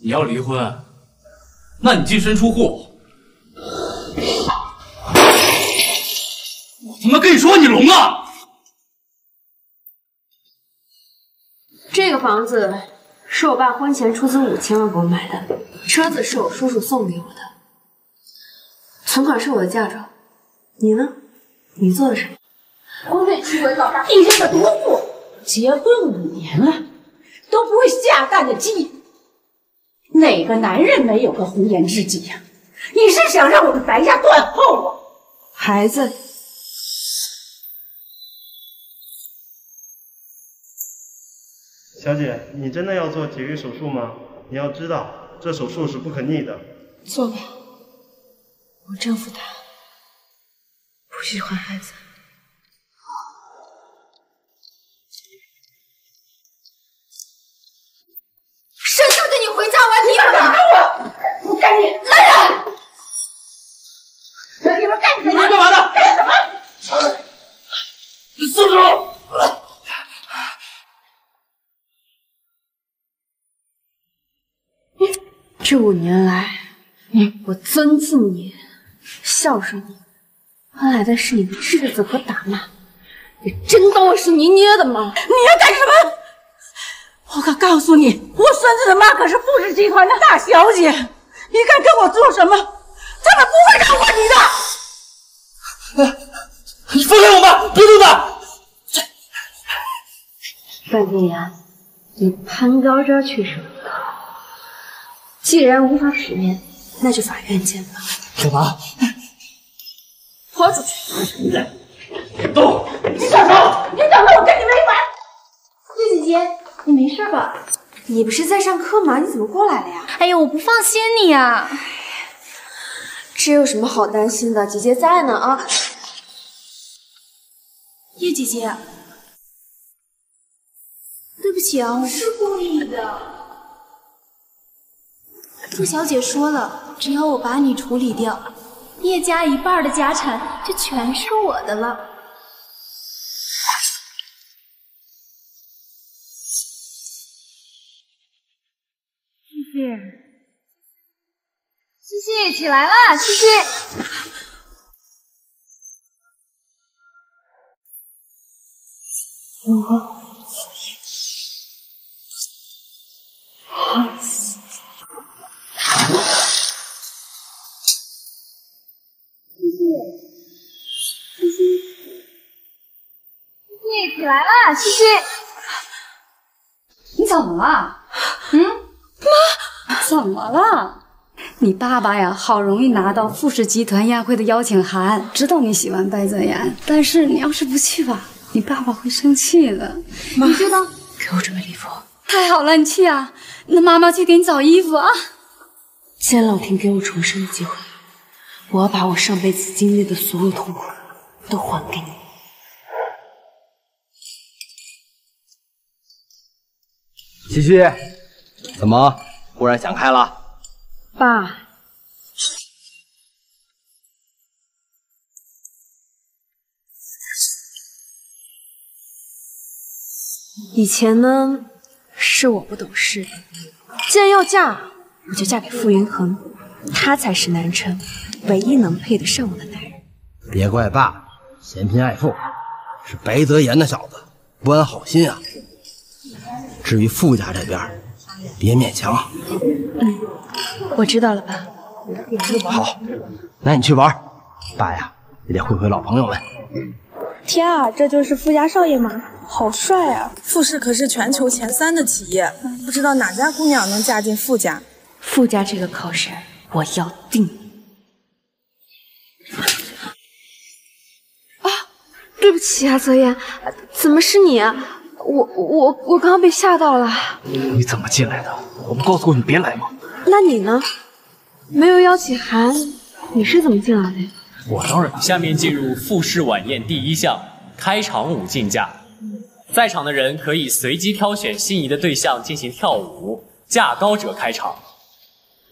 你要离婚，那你净身出户。我他妈跟你说，你聋了！这个房子是我爸婚前出资五千万给我买的，车子是我叔叔送给我的，存款是我的嫁妆。你呢？你做了什么？婚内出轨老大一人的毒妇，结婚五年了都不会下蛋的鸡，哪个男人没有个红颜知己呀？你是想让我们白家断后啊？孩子，小姐，你真的要做节育手术吗？你要知道，这手术是不可逆的。做吧。我丈夫他不喜欢孩子。谁叫跟你回家玩？你们打我！我赶紧来人！你们干什么？你们干嘛呢？干什么？松手！这五年来，我尊敬你，孝顺你，换来的是你的质子和打骂。你真当我是泥捏的吗？你要干什么？我可告诉你，我孙子的妈可是富氏集团的大小姐，你敢跟我做什么？他们不会饶过你的。你放开我妈，别动她！范天涯，你攀高枝去手，既然无法体面，那就法院见吧。干嘛？拖出去！动！你等着，你等着，我跟你没完！叶姐姐，你没事吧？你不是在上课吗？你怎么过来了呀？哎呀，我不放心你啊！这有什么好担心的？姐姐在呢啊！叶姐姐，对不起啊，我是故意的。傅小姐说了，只要我把你处理掉，叶家一半的家产就全是我的了。西西，西西，起来了，西西。西西西。你怎么了？嗯，妈，怎么了？你爸爸呀，好容易拿到富氏集团宴会的邀请函，知道你喜欢白泽言，但是你要是不去吧，你爸爸会生气的。你就当给我准备礼服。太好了，你去啊！那妈妈去给你找衣服啊。既然老天给我重生的机会，我要把我上辈子经历的所有痛苦都还给你。西西，怎么忽然想开了？爸，以前呢是我不懂事，既然要嫁，我就嫁给傅云恒，他才是南城唯一能配得上我的男人。别怪爸嫌贫爱富，是白泽言那小子不安好心啊。至于傅家这边，别勉强。嗯我知道了，爸。好，那你去玩，爸呀也得会会老朋友们。天啊，这就是傅家少爷吗？好帅啊！傅氏可是全球前三的企业，不知道哪家姑娘能嫁进傅家。傅家这个靠山我要定。啊，对不起啊，泽言，怎么是你啊？我我我刚刚被吓到了。你怎么进来的？我不告诉过你别来吗？那你呢？没有邀请函，你是怎么进来的呀？我当然。下面进入复式晚宴第一项开场舞竞价，在场的人可以随机挑选心仪的对象进行跳舞，价高者开场。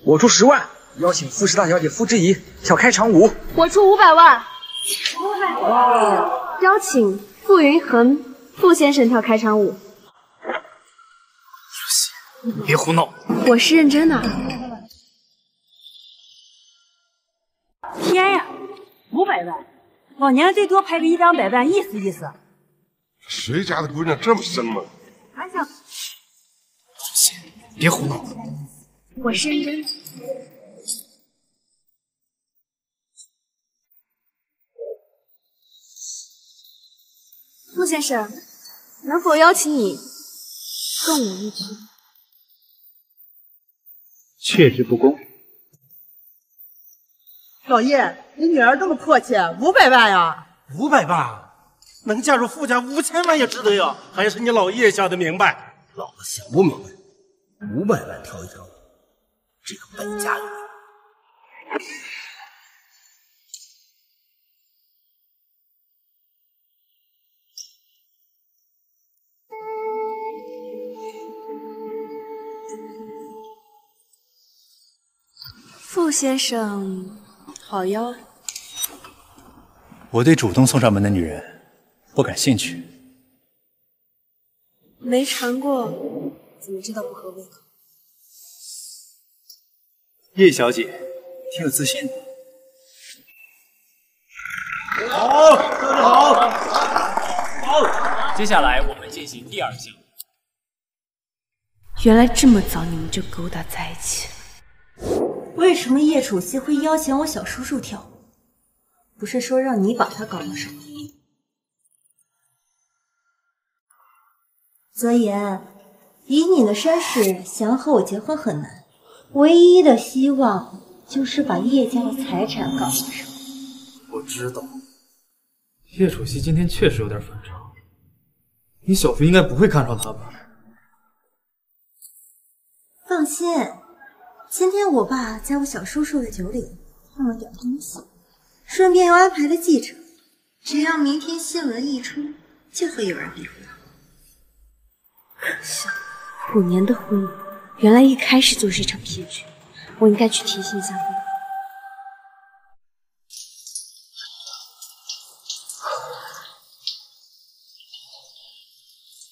我出十万，邀请富氏大小姐傅之怡跳开场舞。我出五百万，邀请傅云恒傅先生跳开场舞。别胡闹！我是认真的。天呀，五百万！老娘最多拍个一两百万，意思意思。谁家的姑娘这么生猛？还想别胡闹！我是认真的。陆先生，能否邀请你共舞一曲？却之不恭。老爷，你女儿这么阔气，五百万呀？五百万，能嫁入傅家五千万也值得呀！还是你老爷想的明白。老子想不明白，五百万挑一挑，这个败家女人。先生，好哟。我对主动送上门的女人不感兴趣。没尝过，怎么知道不合胃口？叶小姐，挺有自信的。好，说得好。好。接下来我们进行第二项。原来这么早你们就勾搭在一起了。为什么叶楚曦会邀请我小叔叔跳舞？不是说让你把他搞到手？泽言，以你的身世，想要和我结婚很难。唯一的希望就是把叶家的财产搞到手。我知道，叶楚曦今天确实有点反常。你小叔应该不会看上她吧？放心。今天我爸在我小叔叔的酒里放了点东西，顺便又安排了记者。只要明天新闻一出，就会有人庇护他。可笑，五年的婚姻，原来一开始就是一场骗局。我应该去提醒一下父母。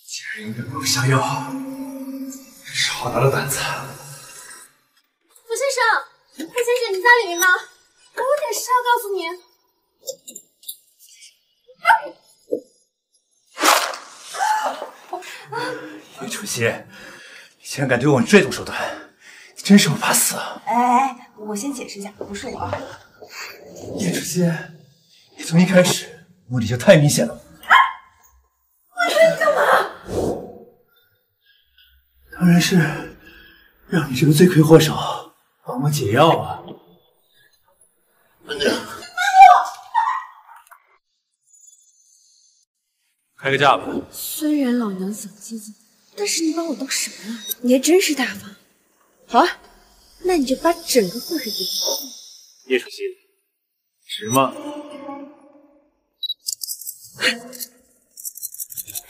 竟然应该给我下药，真是好大的胆子！傅先生，傅先生，你在里面吗？我有点事要告诉你。叶楚曦，你竟然敢对我用这种手段，你真是不怕死啊！哎哎，我先解释一下，不是我。叶楚曦，你从一开始目的就太明显了。我对你干嘛？当然是让你这个罪魁祸首帮我解药啊！开个价吧。虽然老娘想接近，但是你把我当什么了？你还真是大方。好啊，那你就把整个护士给我。叶楚曦，值吗？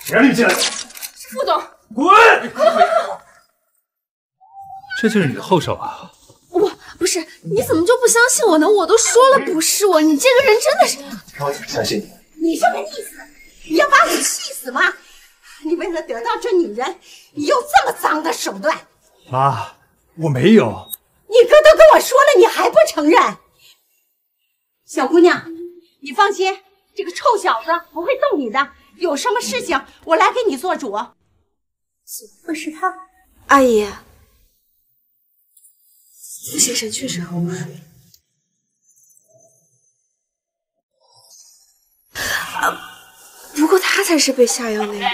谁让你进来的？副总，滚！这就是你的后手啊！我不是，你怎么就不相信我呢？我都说了不是我，你这个人真的是……看我怎么相信你？你什么意思？你要把我气死吗？你为了得到这女人，你用这么脏的手段？妈，我没有。你哥都跟我说了，你还不承认？小姑娘，你放心，这个臭小子不会动你的。有什么事情，我来给你做主。怎么会是他？阿姨，傅先生确实和我说。不过他才是被下药那个。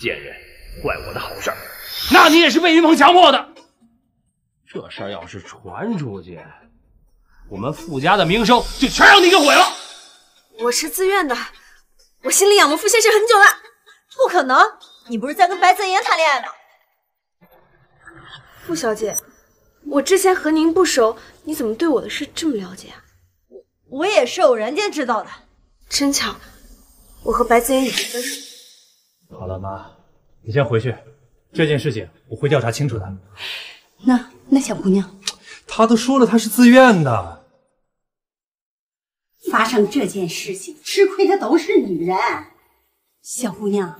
贱人，坏我的好事儿，那你也是被云鹏强迫的。这事儿要是传出去，我们傅家的名声就全让你给毁了。我是自愿的，我心里仰慕傅先生很久了。不可能，你不是在跟白泽言谈恋爱吗？傅小姐，我之前和您不熟，你怎么对我的事这么了解啊？我我也是偶然间知道的。真巧，我和白泽言已经分手。好了，妈，你先回去，这件事情我会调查清楚的。那那小姑娘，她都说了，她是自愿的。发生这件事情，吃亏的都是女人。小姑娘，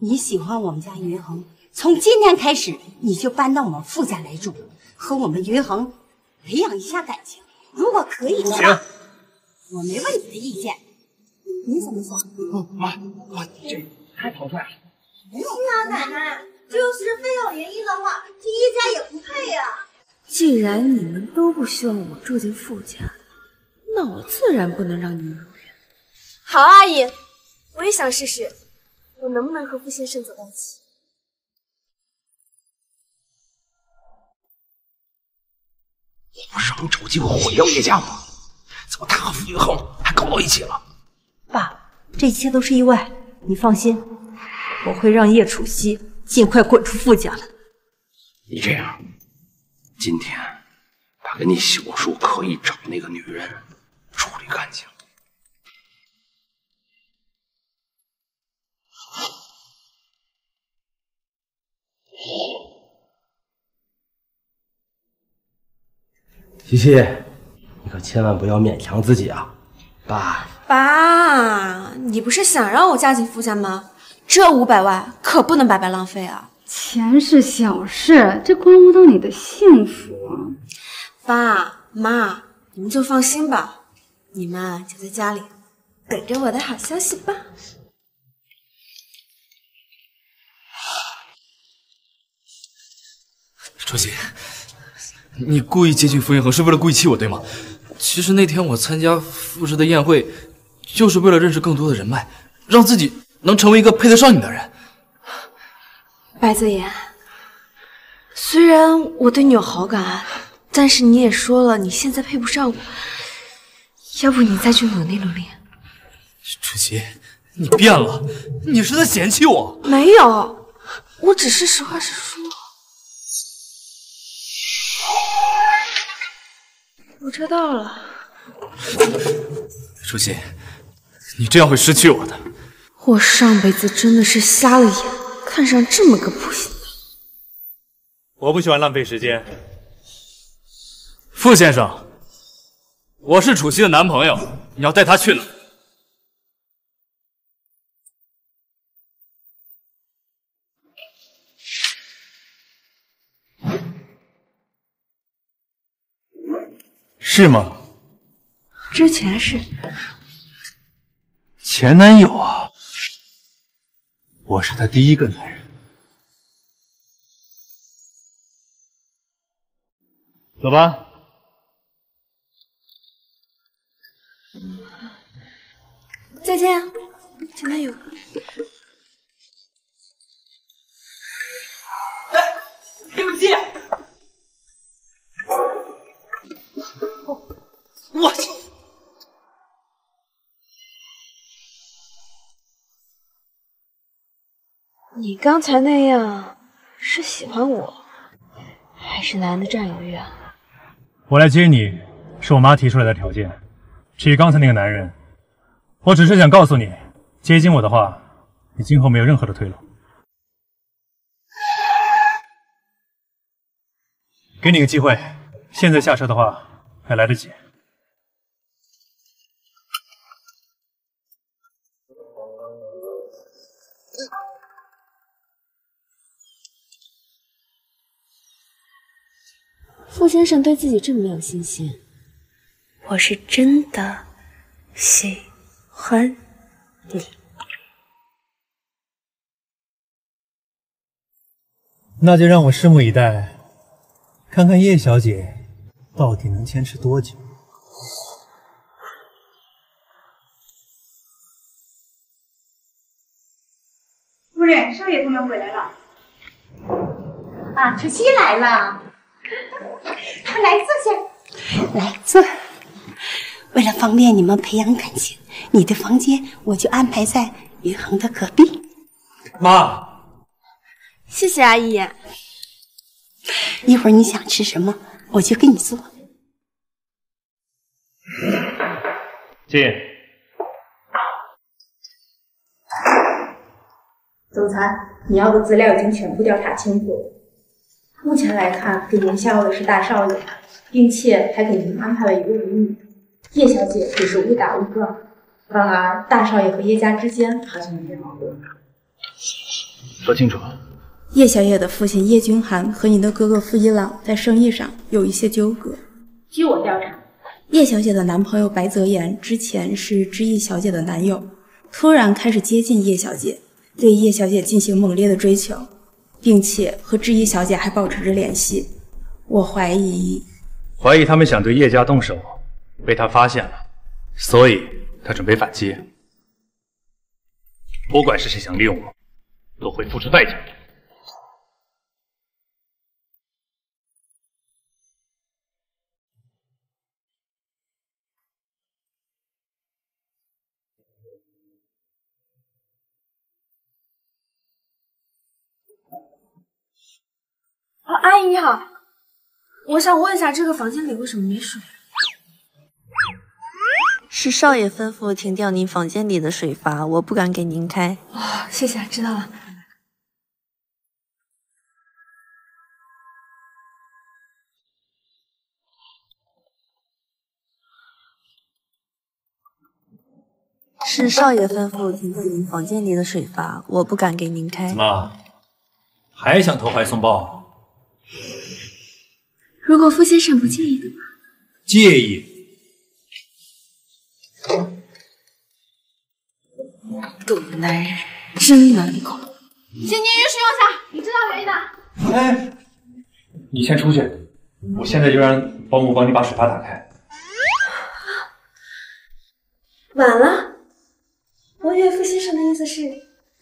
你喜欢我们家云恒，从今天开始你就搬到我们傅家来住，和我们云恒培养一下感情。如果可以的话，我没问你的意见。你怎么想？妈，妈，这太草率了。是啊，奶奶，就是非要联姻的话，这叶家也不配呀、既然你们都不希望我住进傅家，那我自然不能让你们如愿。好，阿姨，我也想试试，我能不能和傅先生走到一起？不是让你找机会毁掉叶家吗？怎么他和傅云恒还搞到一起了？爸，这一切都是意外，你放心，我会让叶楚曦尽快滚出傅家的。你这样，今天把跟你小叔可以找那个女人处理干净。西西，你可千万不要勉强自己啊！爸，爸，你不是想让我嫁进傅家吗？这五百万可不能白白浪费啊！钱是小事，这关乎到你的幸福。爸妈，你们就放心吧，你们就在家里等着我的好消息吧。楚曦，你故意接近傅云恒是为了故意气我，对吗？其实那天我参加傅氏的宴会，就是为了认识更多的人脉，让自己能成为一个配得上你的人。白泽言，虽然我对你有好感，但是你也说了你现在配不上我，要不你再去努力努力？楚曦，你变了，你是在嫌弃我？没有，我只是实话实说。我知道了，楚曦，你这样会失去我的。我上辈子真的是瞎了眼，看上这么个不行。我不喜欢浪费时间。傅先生，我是楚曦的男朋友，你要带她去哪？是吗？之前是前男友啊，我是他第一个男人。走吧。再见，前男友。刚才那样是喜欢我，还是男的占有欲啊？我来接你，是我妈提出来的条件。至于刚才那个男人，我只是想告诉你，接近我的话，你今后没有任何的退路。给你个机会，现在下车的话还来得及。先生对自己这么没有信心，我是真的喜欢你。那就让我拭目以待，看看叶小姐到底能坚持多久。夫人，少爷他们回来了。啊，晨曦来了，快来坐下。来坐。为了方便你们培养感情，你的房间我就安排在云恒的隔壁。妈，谢谢阿姨。一会儿你想吃什么，我就给你做。进。总裁，你要的资料已经全部调查清楚了。目前来看，给您下药的是大少爷，并且还给您安排了一个美女。叶小姐只是误打误撞，反而大少爷和叶家之间好像有点矛盾。说清楚。叶小姐的父亲叶君寒和您的哥哥傅一朗在生意上有一些纠葛。据我调查，叶小姐的男朋友白泽言之前是知意小姐的男友，突然开始接近叶小姐，对叶小姐进行猛烈的追求，并且和知意小姐还保持着联系。我怀疑，怀疑他们想对叶家动手，被他发现了，所以他准备反击。不管是谁想利用我，都会付出代价。啊，阿姨你好，我想问一下，这个房间里为什么没水？是少爷吩咐停掉您房间里的水阀，我不敢给您开。哦，谢谢，知道了。是少爷吩咐停掉您房间里的水阀，我不敢给您开。怎么，还想投怀送抱？如果傅先生不介意的话，介意。狗男人真难搞。请您允许用下，你知道原因的。哎，你先出去，我现在就让保姆帮你把水阀打开。晚了，我以为傅先生的意思是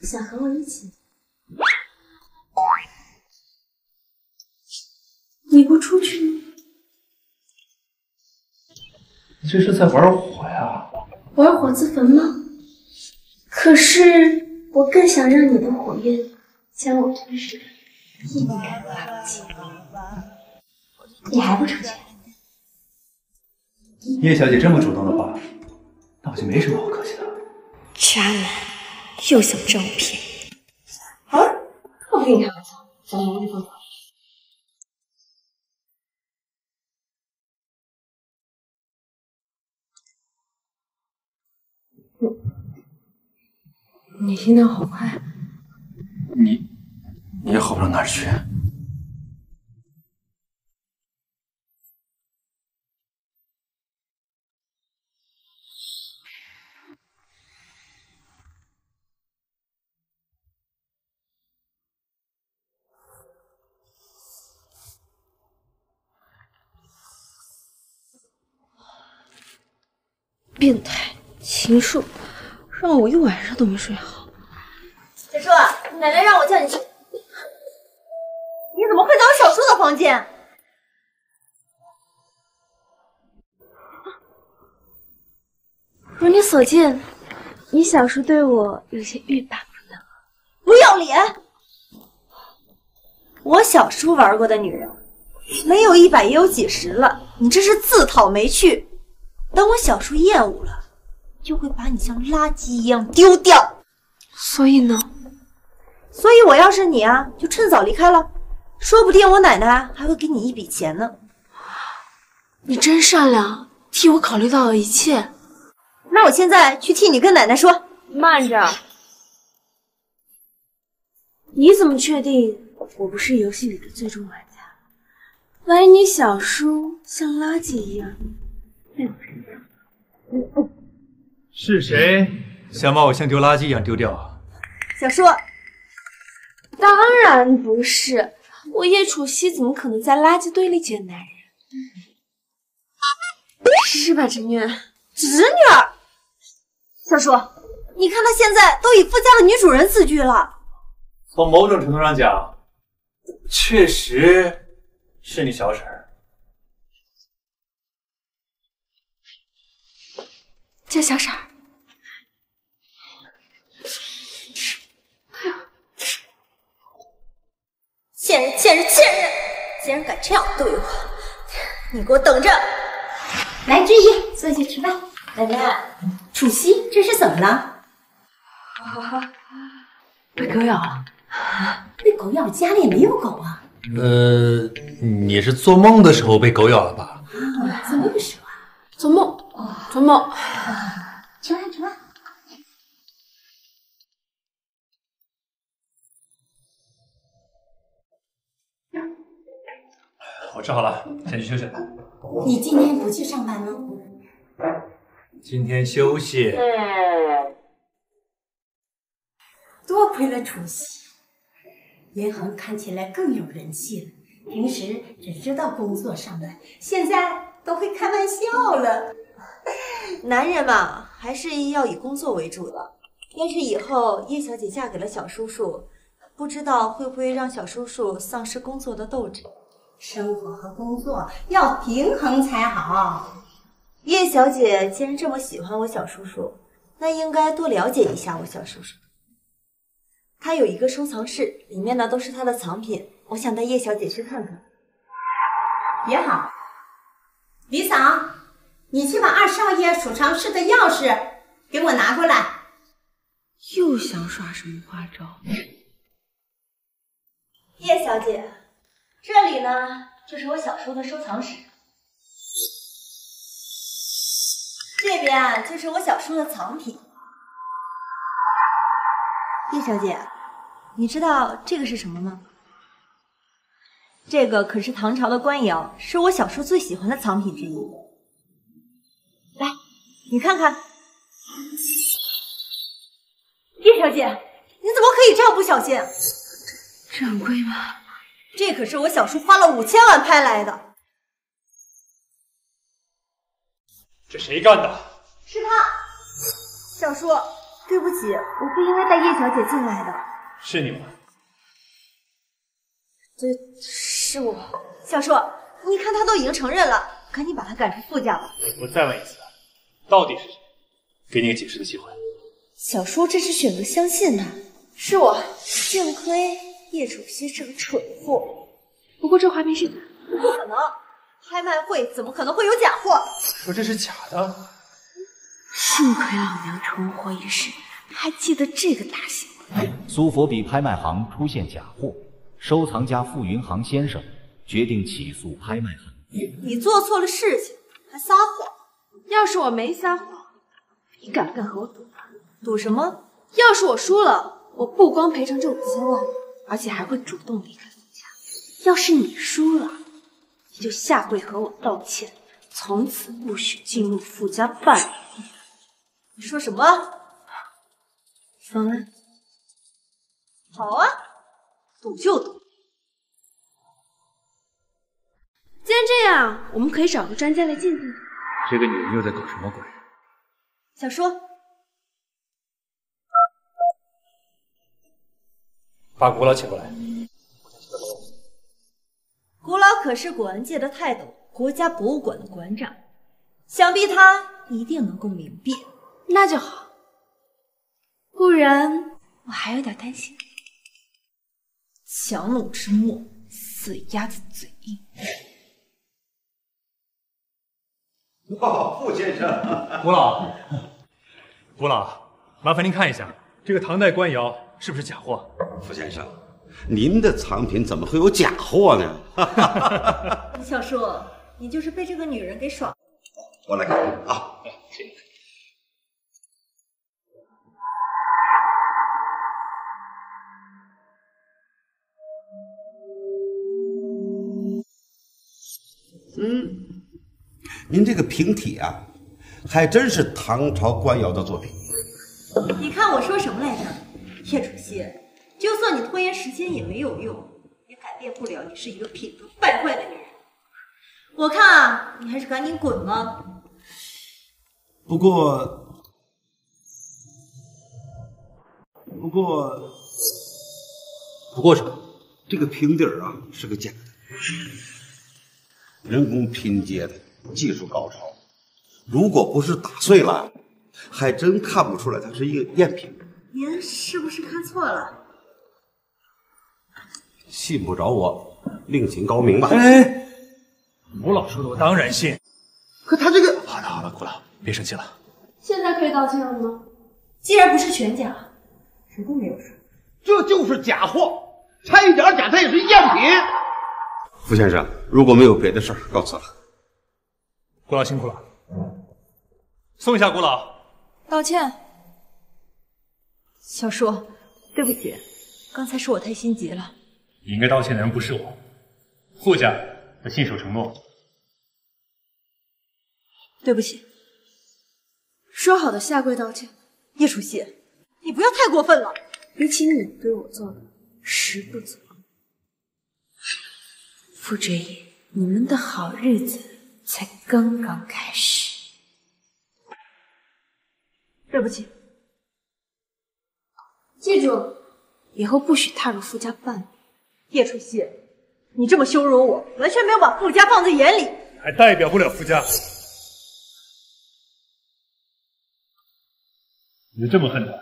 想和我一起。你不出去？你这是在玩火呀！玩火自焚吗？可是我更想让你的火焰将我吞噬的一干二净。你还不出去？叶小姐这么主动的话，那我就没什么好客气的了。渣男，又想占我便宜。好了，我不跟你开玩笑，咱们往地方走。你心跳好快，你你也好不到哪儿去。变态禽兽，让我一晚上都没睡好。小叔，奶奶让我叫你去。你怎么会到我小叔的房间？如你所见，你小叔对我有些欲罢不能。不要脸！我小叔玩过的女人，没有一百也有几十了。你这是自讨没趣。等我小叔厌恶了，就会把你像垃圾一样丢掉。所以呢？所以我要是你啊，就趁早离开了，说不定我奶奶还会给你一笔钱呢。你真善良，替我考虑到了一切。那我现在去替你跟奶奶说。慢着，你怎么确定我不是游戏里的最终玩家？万一你小叔像垃圾一样被我扔掉，是谁想把我像丢垃圾一样丢掉啊？小叔，当然不是，我叶楚曦怎么可能在垃圾堆里捡男人？是吧，侄女？侄女儿，小叔，你看她现在都以富家的女主人自居了。从某种程度上讲，确实是你小婶儿。叫小婶儿。贱人，贱人，贱人！竟然敢这样对我，你给我等着！来，知怡，坐下吃饭。奶奶，楚曦，这是怎么了？被狗咬了。被狗咬，家里也没有狗啊。呃，你是做梦的时候被狗咬了吧？做梦的时候啊？做梦，做梦。吃饭，吃饭。我吃好了，先去休息了。你今天不去上班吗？今天休息。多亏了除夕，银行看起来更有人气了。平时只知道工作上班，现在都会开玩笑了。男人嘛，还是要以工作为主的。要是以后叶小姐嫁给了小叔叔，不知道会不会让小叔叔丧失工作的斗志。生活和工作要平衡才好。叶小姐既然这么喜欢我小叔叔，那应该多了解一下我小叔叔。他有一个收藏室，里面呢都是他的藏品，我想带叶小姐去看看。也好，李嫂，你去把二少爷储藏室的钥匙给我拿过来。又想耍什么花招？叶小姐，这里呢就是我小叔的收藏室，这边就是我小叔的藏品。叶小姐，你知道这个是什么吗？这个可是唐朝的官窑，是我小叔最喜欢的藏品之一。来，你看看。叶小姐，你怎么可以这样不小心？这很贵吗？这可是我小叔花了五千万拍来的。这谁干的？是他。小叔，对不起，我不应该带叶小姐进来的。是你吗？这，是我。小叔，你看他都已经承认了，赶紧把他赶出傅家吧。我再问一次，到底是谁？给你个解释的机会。小叔这是选择相信他，是我。幸亏叶楚曦是个蠢货。不过这画面是假，不可能，拍卖会怎么可能会有假货？说这是假的。幸亏老娘重活一世，还记得这个大新闻。苏佛比拍卖行出现假货，收藏家傅云航先生决定起诉拍卖行。你做错了事情还撒谎？要是我没撒谎，你敢不敢和我赌？赌什么？要是我输了，我不光赔偿这五千万，而且还会主动离开傅家。要是你输了，你就下跪和我道歉，从此不许进入傅家半里地。你说什么？方案？好啊，赌就赌。既然这样，我们可以找个专家来鉴定。这个女人又在搞什么鬼？小叔，把古老请过来。古老可是古玩界的泰斗，国家博物馆的馆长，想必他一定能够明辨。那就好，不然我还有点担心。强弩之末，死鸭子嘴硬。哦，傅先生，古老，古老，麻烦您看一下这个唐代官窑是不是假货？傅先生，您的藏品怎么会有假货呢？小叔，你就是被这个女人给耍。我来看看啊。嗯，您这个瓶体啊，还真是唐朝官窑的作品。你看我说什么来着？叶主席，就算你拖延时间也没有用，也改变不了你是一个品德败坏的女人。我看啊，你还是赶紧滚吧。不过，不过，不过什么？这个瓶底儿啊是个假的，人工拼接的，技术高超。如果不是打碎了，还真看不出来它是一个赝品。您是不是看错了？信不着我，另请高明吧。哎，吴老说的我当然信。可他这个……好了好了，古老别生气了。现在可以道歉了吗？既然不是全假，什么都没有说。这就是假货，差一点假，它也是赝品。傅先生，如果没有别的事儿，告辞了。古老辛苦了，送一下古老。道歉，小叔，对不起，刚才是我太心急了。你应该道歉的人不是我，霍家要信守承诺。对不起，说好的下跪道歉，叶楚曦，你不要太过分了。比起你对我做的，十不足。傅之意，你们的好日子才刚刚开始。对不起，记住，以后不许踏入傅家半步。叶楚曦，你这么羞辱我，完全没有把傅家放在眼里。还代表不了傅家，你就这么恨他？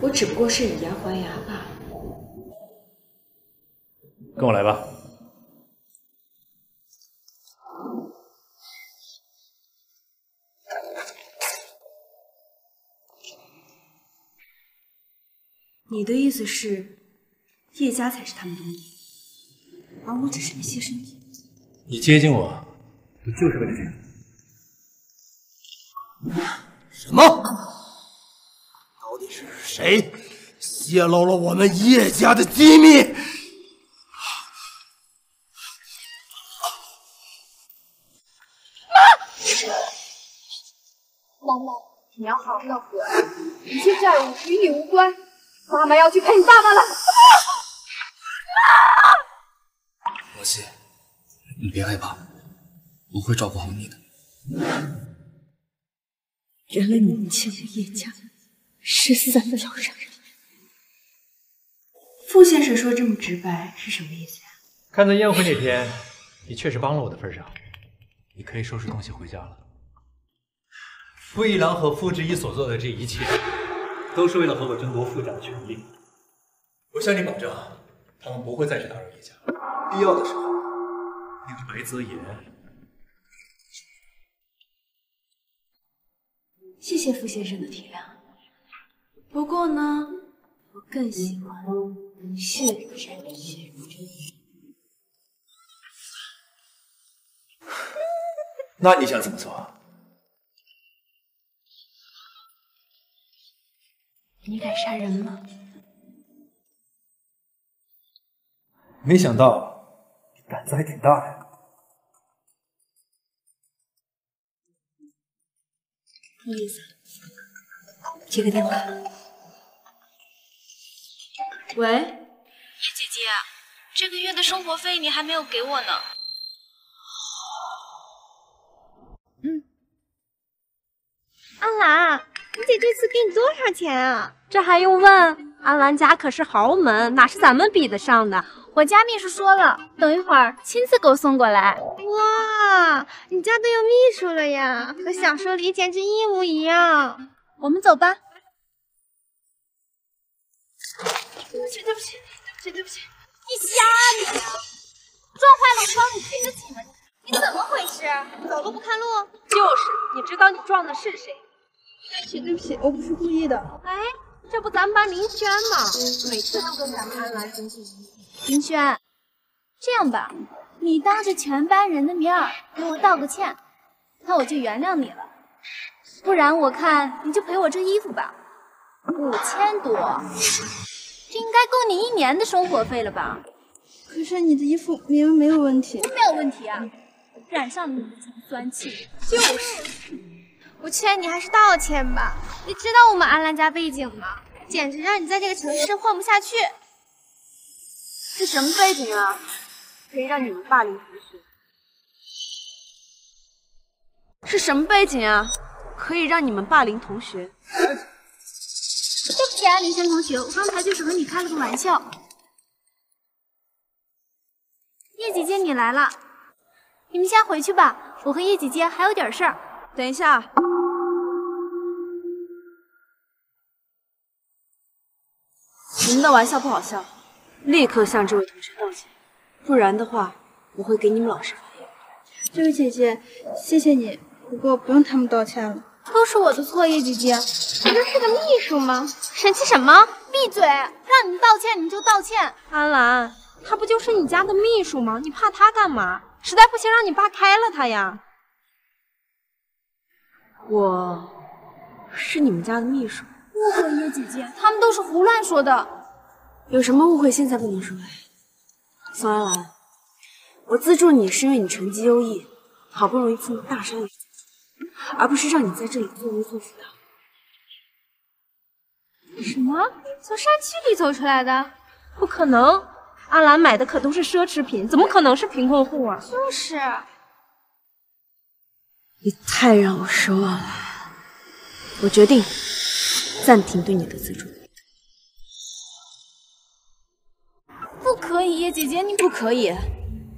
我只不过是以牙还牙罢了。跟我来吧。你的意思是，叶家才是他们的目的，而我只是个牺牲品？你接近我，不就是为了这个？什么？到底是谁泄露了我们叶家的机密？妈妈，你要好好要回来，一切债务与你无关。妈妈要去陪你爸爸了。罗西，你别害怕，我会照顾好你的。原来你们欠我叶家十三个老人。傅先生说这么直白是什么意思呀？看在宴会那天你确实帮了我的份上，你可以收拾东西回家了。傅一郎和傅之一所做的这一切，都是为了和我争夺傅家的权利。我向你保证，他们不会再去打扰叶家。必要的时候，那个白泽言，谢谢傅先生的体谅。不过呢，我更喜欢血战血那你想怎么做？你敢杀人吗？没想到你胆子还挺大呀！不好意思，接个电话。喂，叶姐姐，这个月的生活费你还没有给我呢。安兰，你姐这次给你多少钱啊？这还用问？安兰家可是豪门，哪是咱们比得上的？我家秘书说了，等一会儿亲自给我送过来。哇，你家都有秘书了呀，和小说里简直一模一样。我们走吧。对不起，对不起，对不起，对不起。你瞎你啊！撞坏了我帮你赔得起吗？你怎么回事？走路不看路？就是，你知道你撞的是谁？对不起，对不起，我不是故意的。哎，这不咱们班林轩吗？每次都跟咱们安兰争气。林轩，这样吧，你当着全班人的面儿给我道个歉，那我就原谅你了。不然我看你就赔我这衣服吧，五千多，这应该够你一年的生活费了吧？可是你的衣服明明没有问题。没有问题啊，染上你的酸气。就是，我劝你还是道歉吧。你知道我们安兰家背景吗？简直让你在这个城市混不下去。是什么背景啊？可以让你们霸凌同学？是什么背景啊？可以让你们霸凌同学？对不起啊，林轩同学，我刚才就是和你开了个玩笑。叶姐姐，你来了，你们先回去吧，我和叶姐姐还有点事儿。等一下，你们的玩笑不好笑，立刻向这位同学道歉，不然的话，我会给你们老师发言。这位姐姐，谢谢你，不过不用他们道歉了。都是我的错，叶姐姐。你不是个秘书吗？神气什么？闭嘴！让你们道歉，你们就道歉。安兰，他不就是你家的秘书吗？你怕他干嘛？实在不行，让你爸开了他呀。我是你们家的秘书。误会，叶姐姐，他们都是胡乱说的。有什么误会现在不能说？宋安兰，我资助你是因为你成绩优异，好不容易从大山里走出来，而不是让你在这里作威作福的。什么？从山区里走出来的？不可能！阿兰买的可都是奢侈品，怎么可能是贫困户啊？就是。你太让我失望了，我决定暂停对你的资助。不可以，叶姐姐，你不可以，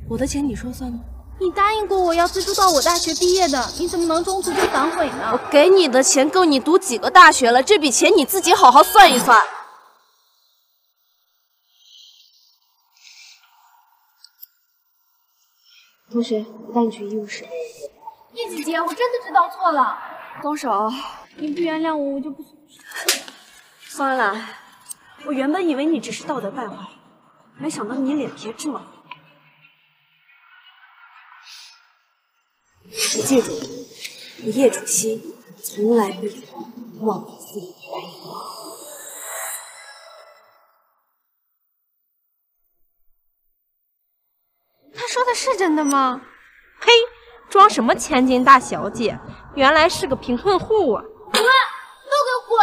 我的钱你说算吗？你答应过我要资助到我大学毕业的，你怎么能中途就反悔呢？我给你的钱够你读几个大学了，这笔钱你自己好好算一算。同学，我带你去医务室。叶姐姐，我真的知道错了。松手！你不原谅我，我就不松手。宋安兰，我原本以为你只是道德败坏，没想到你脸皮这么厚。你记住，我叶主席从来不以忘。他说的是真的吗？嘿，装什么千金大小姐，原来是个贫困户啊！滚，都给我滚！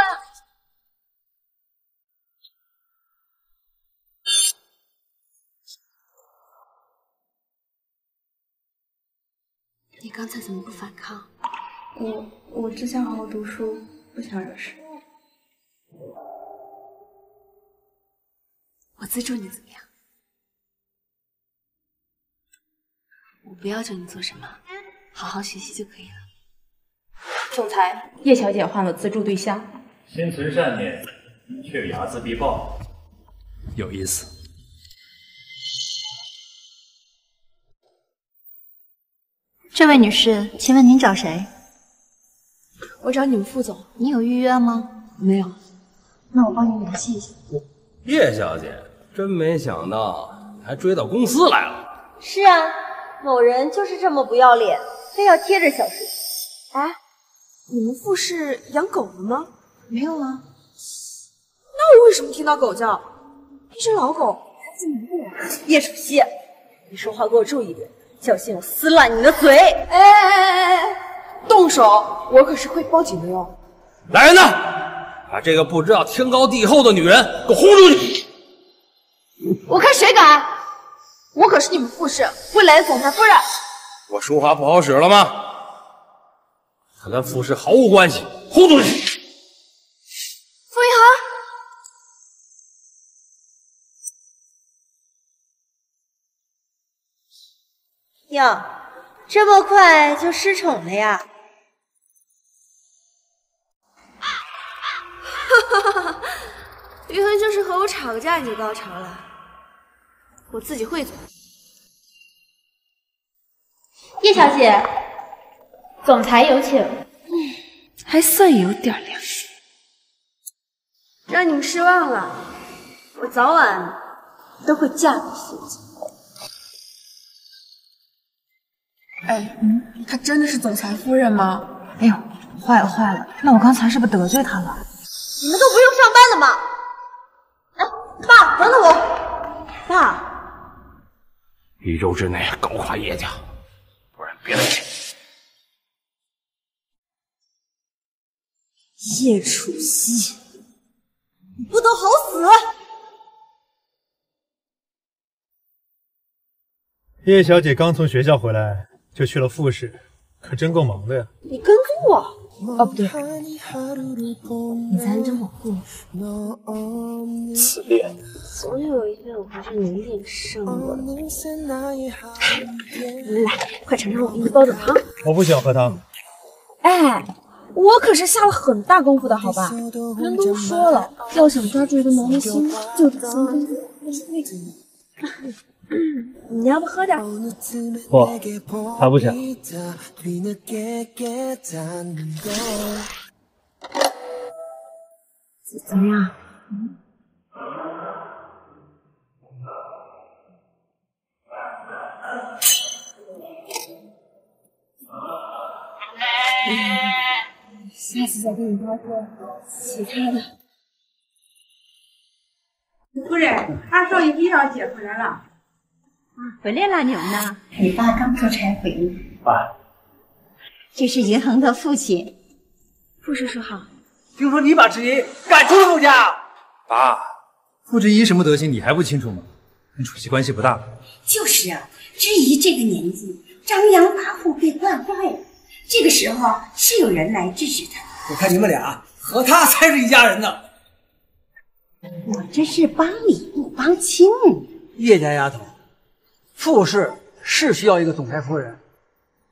你刚才怎么不反抗？我我只想好好读书，不想惹事。我资助你怎么样？我不要求你做什么，好好学习就可以了。总裁，叶小姐换了资助对象，心存善念，却睚眦必报，有意思。这位女士，请问您找谁？我找你们副总。你有预约吗？没有。那我帮您联系一下。叶小姐，真没想到还追到公司来了。是啊，某人就是这么不要脸，非要贴着小叔。哎，你们复试养狗了吗？没有啊。那我为什么听到狗叫？一只老狗还这么不叶楚曦，你说话给我注意点。小心我撕烂你的嘴！哎哎哎哎！动手，我可是会报警的哟。来人呐，把这个不知道天高地厚的女人给我轰出去！我看谁敢！我可是你们傅氏未来的总裁夫人。我说话不好使了吗？和咱傅氏毫无关系，轰出去！傅一航。哟，这么快就失宠了呀？哈哈哈！于恒就是和我吵个架你就高潮了，我自己会做。叶小姐，总裁有请。嗯，还算有点良心。让你们失望了，我早晚都会嫁给谢家。哎，嗯，她真的是总裁夫人吗？哎呦，坏了坏了，那我刚才是不是得罪她了？你们都不用上班了吗？哎，爸，等等我，爸。一周之内搞垮叶家，别来。叶楚曦，你不得好死！叶小姐刚从学校回来。就去了复试，可真够忙的呀！你跟踪我？哦，不对，你才能真保护我。自恋。总有一天我会是你恋上我。来，快尝尝我给你煲的汤。我不喜欢喝汤。哎，我可是下了很大功夫的，好吧？人都说了，要想抓住一个男人心，就得先跟那个。你要不喝点？不，他不想。怎么样？嗯下次再给你包个其他的。夫人，二少爷医疗姐回来了。回来了，牛呢？你爸刚出差回来。爸，这是银恒的父亲。傅叔叔好。听说你把志怡赶出了傅家。爸，傅志怡什么德行你还不清楚吗？跟楚曦关系不大。就是啊，志怡这个年纪张扬跋扈，被惯坏了。这个时候是有人来制止他。我看你们俩和他才是一家人呢。我这是帮理不帮亲。叶家丫头，傅氏是需要一个总裁夫人，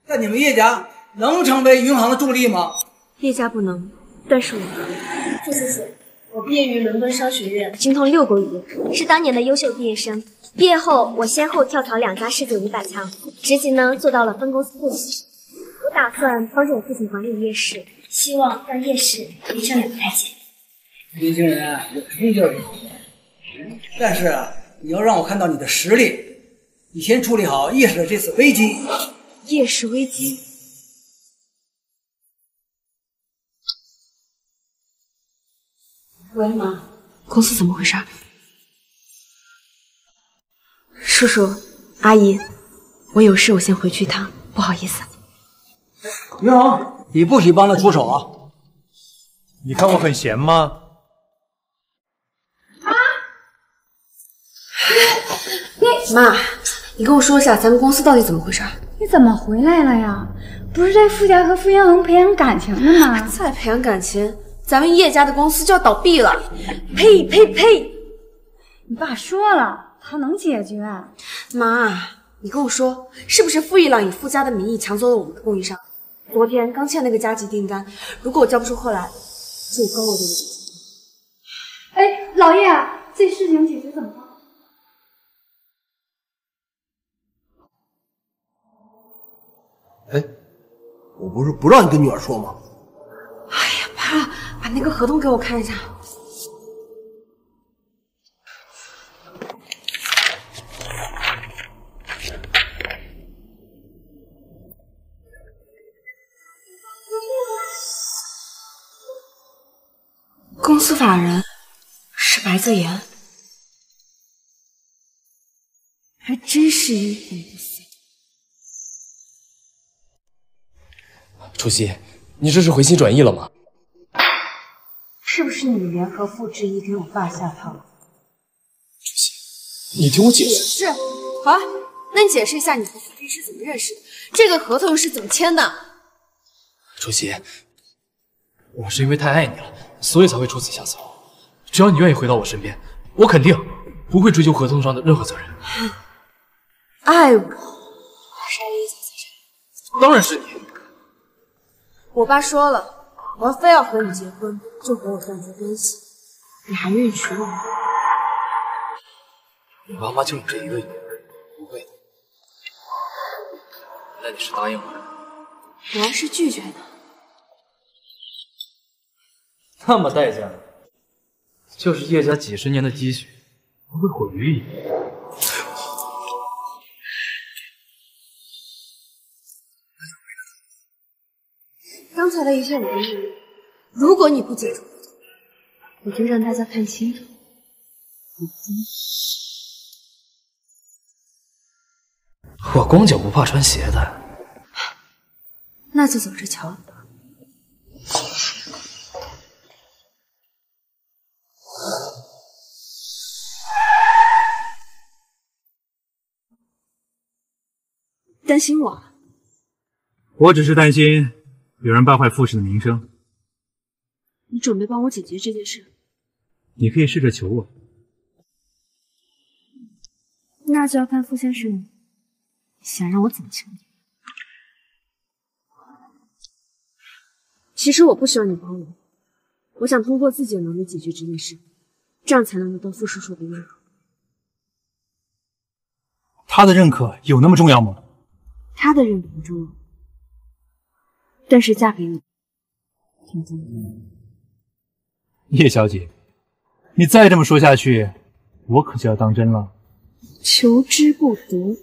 但你们叶家能成为云航的助力吗？叶家不能，但是我能。傅叔叔，我毕业于伦敦商学院，精通六国语言，是当年的优秀毕业生。毕业后，我先后跳槽两家世界五百强，职级呢做到了分公司副理。我打算帮助我父亲管理夜市，希望让夜市提升两台阶。年轻人有冲劲儿，但是啊，你要让我看到你的实力，你先处理好夜市的这次危机。夜市危机？喂，妈，公司怎么回事？叔叔，阿姨，我有事，我先回去一趟，不好意思。云航，你不许帮他出手啊！你看我很闲吗？你妈，你跟我说一下咱们公司到底怎么回事？你怎么回来了呀？不是在傅家和傅云恒培养感情呢吗？再培养感情，咱们叶家的公司就要倒闭了！呸呸呸！你爸说了，他能解决。妈，你跟我说，是不是傅一朗以傅家的名义抢走了我们的供应商？昨天刚签那个加急订单，如果我交不出货来，就跟我这个事情。哎，老叶，这事情解决怎么办？我不是不让你跟女儿说吗？哎呀，爸，把那个合同给我看一下。公司法人是白泽言，还真是阴魂不散。楚曦，你这是回心转意了吗？是不是你联合傅之毅给我爸下套？你听我解释。解释？好啊，那你解释一下你和傅之毅是怎么认识的？这个合同又是怎么签的？楚曦，我是因为太爱你了，所以才会出此下策。只要你愿意回到我身边，我肯定不会追究合同上的任何责任。爱我？谁想死谁？当然是你。我爸说了，我要非要和你结婚，就和我断绝关系。你还愿意娶我吗？你妈妈就你这一个女儿，不会的。那你是答应我的？我要是拒绝呢。那么代价，就是叶家几十年的积蓄都会毁于一旦。刚才的一切我都认了。如果你不解除，我就让大家看清楚，你真我光脚不怕穿鞋的。那就走着瞧吧。担心我？我只是担心有人败坏傅氏的名声。你准备帮我解决这件事？你可以试着求我。那就要看傅先生想让我怎么求你。其实我不需要你帮我，我想通过自己的能力解决这件事，这样才能得到傅叔叔的认可。他的认可有那么重要吗？他的认可不重要，但是嫁给你挺重要。叶小姐，你再这么说下去，我可就要当真了。求之不得，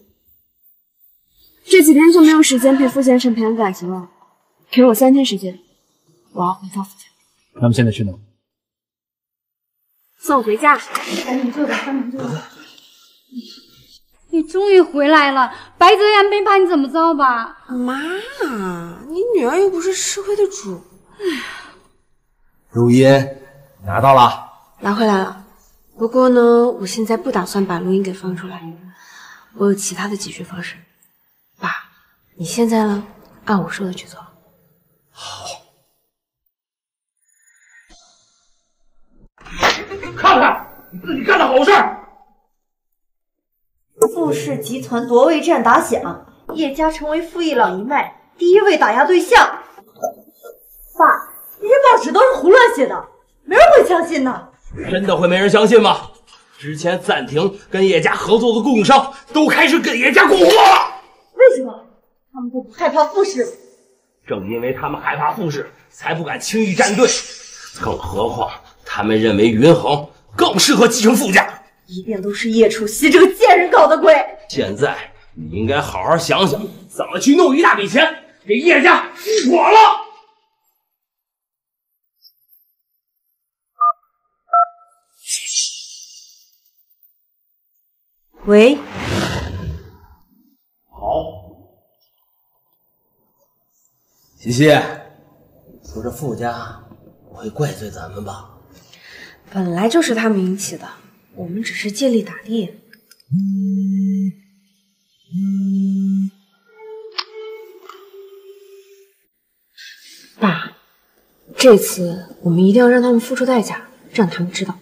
这几天就没有时间陪傅先生培养感情了，给我三天时间，我要回到傅家。那么现在去哪？送我回家。赶紧坐吧，赶紧坐着。你终于回来了，白泽言没把你怎么着吧？妈，你女儿又不是吃亏的主。录音拿到了，拿回来了。不过呢，我现在不打算把录音给放出来，我有其他的解决方式。爸，你现在呢，按我说的去做。好看看你自己干的好事儿。富氏集团夺位战打响，叶家成为傅一朗一脉第一位打压对象。爸，这些报纸都是胡乱写的，没人会相信的。真的会没人相信吗？之前暂停跟叶家合作的供应商都开始跟叶家供货了。为什么？他们都不害怕傅氏？正因为他们害怕傅氏，才不敢轻易站队。更何况，他们认为云恒更适合继承傅家。一定都是叶楚曦这个贱人搞的鬼。现在你应该好好想想，怎么去弄一大笔钱给叶家复活了。喂，好，西西，说这傅家不会怪罪咱们吧？本来就是他们引起的，我们只是借力打力。爸，这次我们一定要让他们付出代价，让他们知道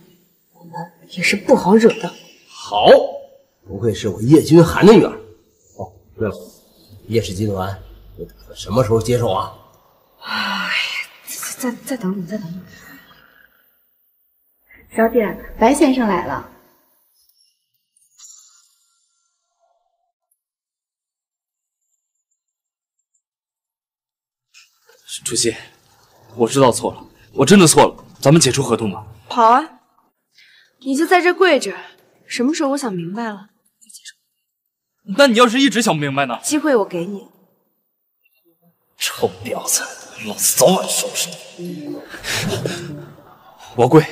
我们也是不好惹的。好，不愧是我叶君寒的女儿。哦，对了，叶氏集团，你打算什么时候接手啊？哎呀，再再再等等，再等等。小姐，白先生来了。楚曦，我知道错了，我真的错了，咱们解除合同吧。好啊，你就在这跪着，什么时候我想明白了，那你要是一直想不明白呢？机会我给你。臭婊子，老子早晚收拾你！我跪，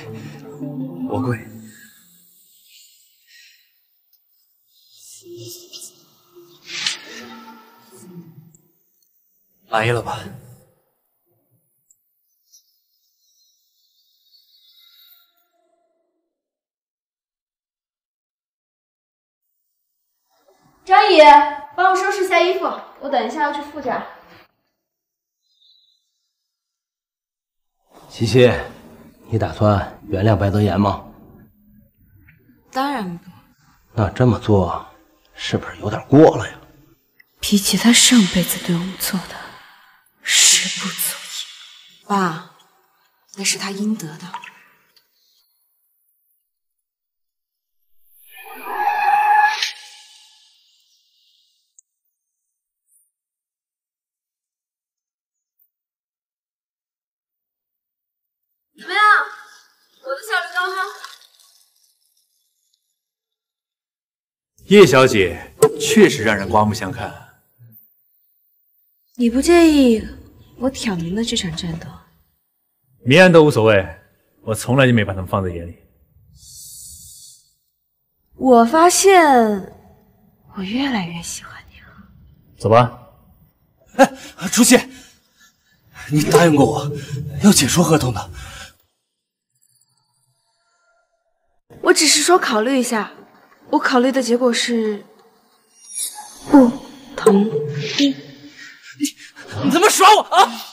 我跪。满意了吧？张姨，帮我收拾一下衣服，我等一下要去傅家。西西，你打算原谅白泽言吗？当然不，那这么做是不是有点过了呀？比起他上辈子对我们做的，实不足以。爸，那是他应得的。怎么样？我的效率高哈？叶小姐确实让人刮目相看。你不介意我挑明了这场战斗？明暗都无所谓，我从来就没把他们放在眼里。我发现我越来越喜欢你了。走吧。楚曦，你答应过我要解除合同的。我只是说考虑一下，我考虑的结果是不同意。你你怎么耍我啊？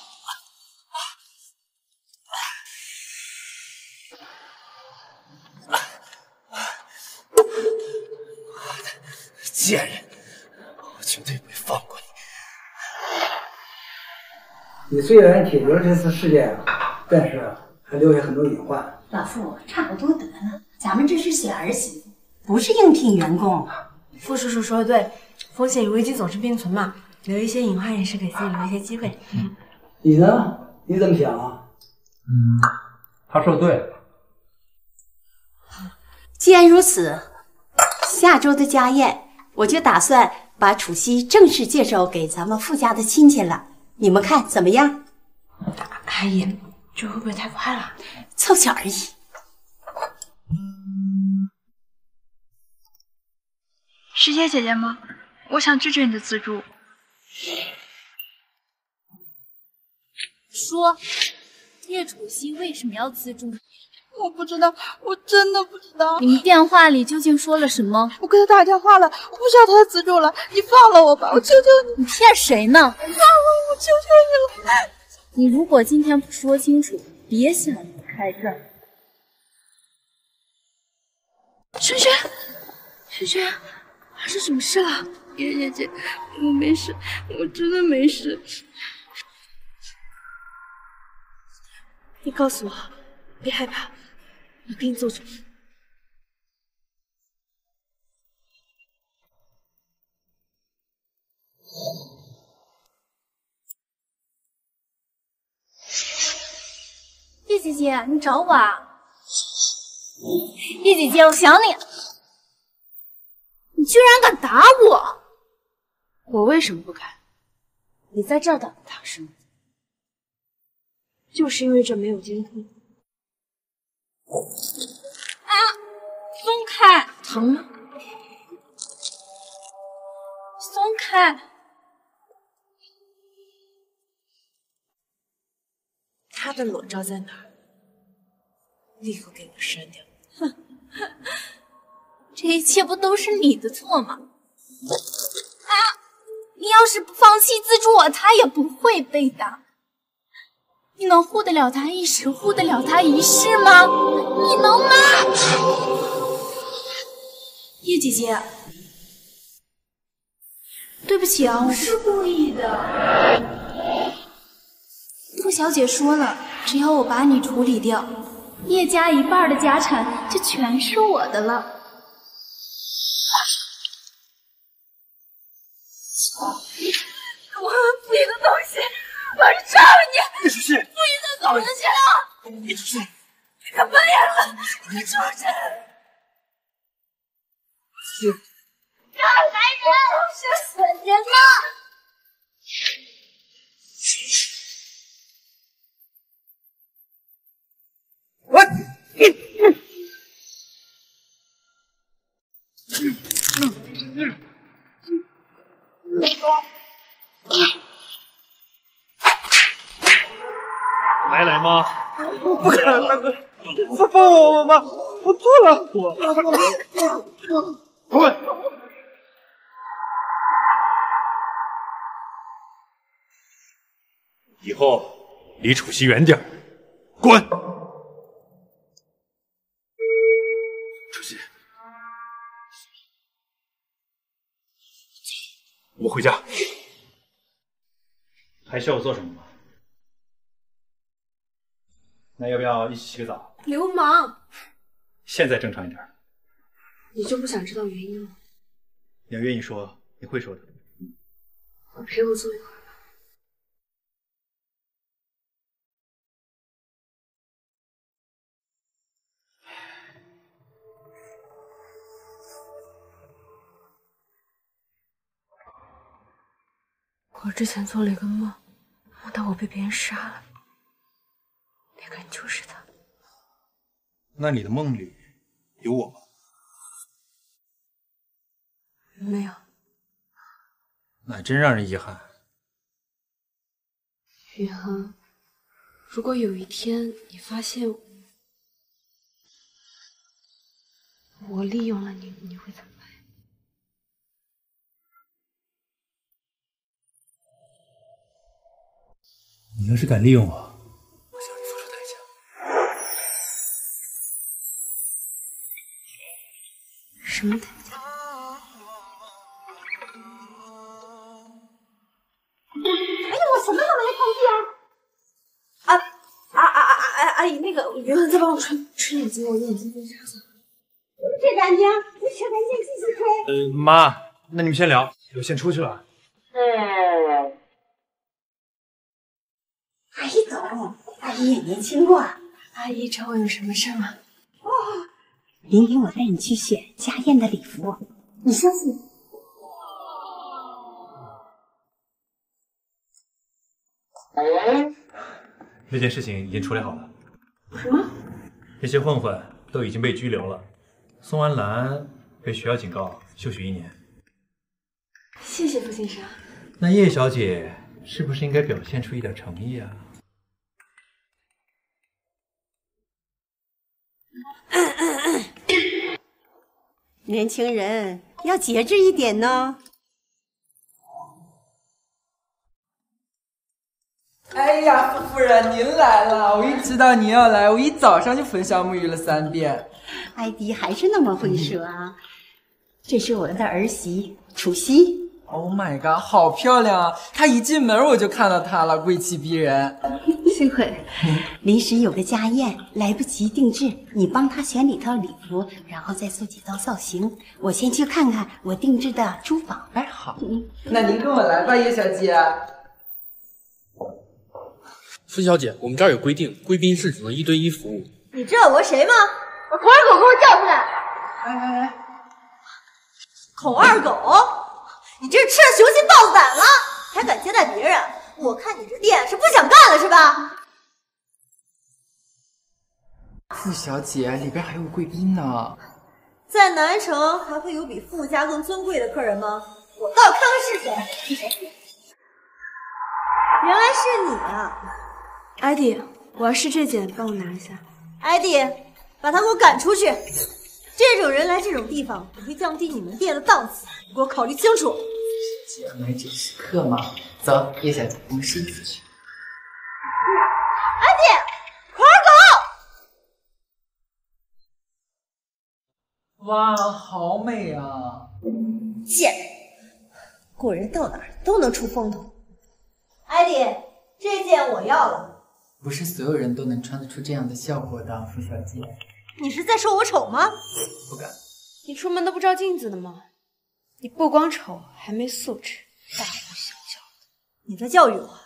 贱人，我绝对不会放过你。你虽然解决了这次事件，但是还留下很多隐患。老傅，差不多得了，咱们这是选儿媳妇，不是应聘员工。傅叔叔说的对，风险与危机总是并存嘛，留一些隐患也是给自己留一些机会。你呢？你怎么想啊？嗯，他说的对。既然如此，下周的家宴我就打算把楚曦正式介绍给咱们傅家的亲戚了，你们看怎么样？阿姨，这会不会太快了？凑巧而已。是叶姐姐吗？我想拒绝你的资助。说，叶楚曦为什么要资助你？我不知道，我真的不知道。你们电话里究竟说了什么？我给他打电话了，我不需要他的资助了，你放了我吧，我求求你！你骗谁呢？放了我，我求求你了！你如果今天不说清楚，别想离开这儿。萱萱，萱萱，发生什么事了？叶姐姐，我没事，我真的没事。你告诉我，别害怕，我给你做主？叶姐姐，你找我啊？叶姐姐，我想你。你居然敢打我！我为什么不敢？你在这儿等他是吗？就是因为这没有监控。啊！松开！疼吗？松开！他的裸照在哪儿？立刻给我删掉！哼，这一切不都是你的错吗？啊！你要是不放弃资助我，他也不会被打。你能护得了他一时，护得了他一世吗？你能吗？叶姐姐，对不起啊，我是故意的。傅小姐说了，只要我把你处理掉，叶家一半的家产就全是我的了。你出去，你可不脸了，你畜生！大男人都是损人呐！我，还来吗？我不敢，大哥，放放我吧，我错了，我滚！以后离楚曦远点，滚！楚曦，我回家。还需要我做什么吗？那要不要一起洗个澡？流氓！现在正常一点。你就不想知道原因吗？你要愿意说，你会说的。陪我坐一会儿。我之前做了一个梦，梦到我被别人杀了，那个人就是他。那你的梦里有我吗？没有，那真让人遗憾。雨恒，如果有一天你发现我利用了你，你会怎么办？你要是敢利用，我哎呀，我什么都没碰见啊！啊啊啊啊啊！阿姨，那个云恒在帮我吹吹眼睛，我眼睛被扎了。吹干净，你吹干净继续吹。呃，妈，那你们先聊，我先出去了。嗯阿姨走，阿姨也年轻过。阿姨找我有什么事吗？哦，明天我带你去选家宴的礼服，你相信我。那件事情已经处理好了，什么？那些混混都已经被拘留了。宋安澜被学校警告休学一年，谢谢傅先生。那叶小姐是不是应该表现出一点诚意啊？年轻人要节制一点呢。哎呀，傅夫人您来了！我一知道您要来，我一早上就焚香沐浴了三遍。艾迪还是那么会说啊。这是我的儿媳楚曦。Oh my god，好漂亮啊！她一进门我就看到她了，贵气逼人。幸亏临时有个家宴，来不及定制，你帮她选几套礼服，然后再做几套造型。我先去看看我定制的珠宝。哎，好，那您跟我来吧，叶小姐。孙小姐，我们这儿有规定，贵宾室只能一对一服务。你知道我谁吗？把孔二狗给我叫出来！哎哎哎，孔二狗，你这是吃了雄心豹子胆了，还敢接待别人？我看你这店是不想干了是吧？傅小姐，里边还有贵宾呢。在南城还会有比傅家更尊贵的客人吗？我倒要看看是谁。原来是你啊！艾迪，我要试这件，帮我拿一下。艾迪，把他给我赶出去！这种人来这种地方，只会降低你们店的档次，你给我考虑清楚。姐妹只是客嘛。走，叶小姐，我们试一次去。艾迪，孔二狗！哇，好美啊！贱人，果然到哪儿都能出风头。艾迪，这件我要了。不是所有人都能穿得出这样的效果的，傅小姐。你是在说我丑吗？不敢。你出门都不照镜子的吗？你不光丑，还没素质，大呼小叫的。你在教育我？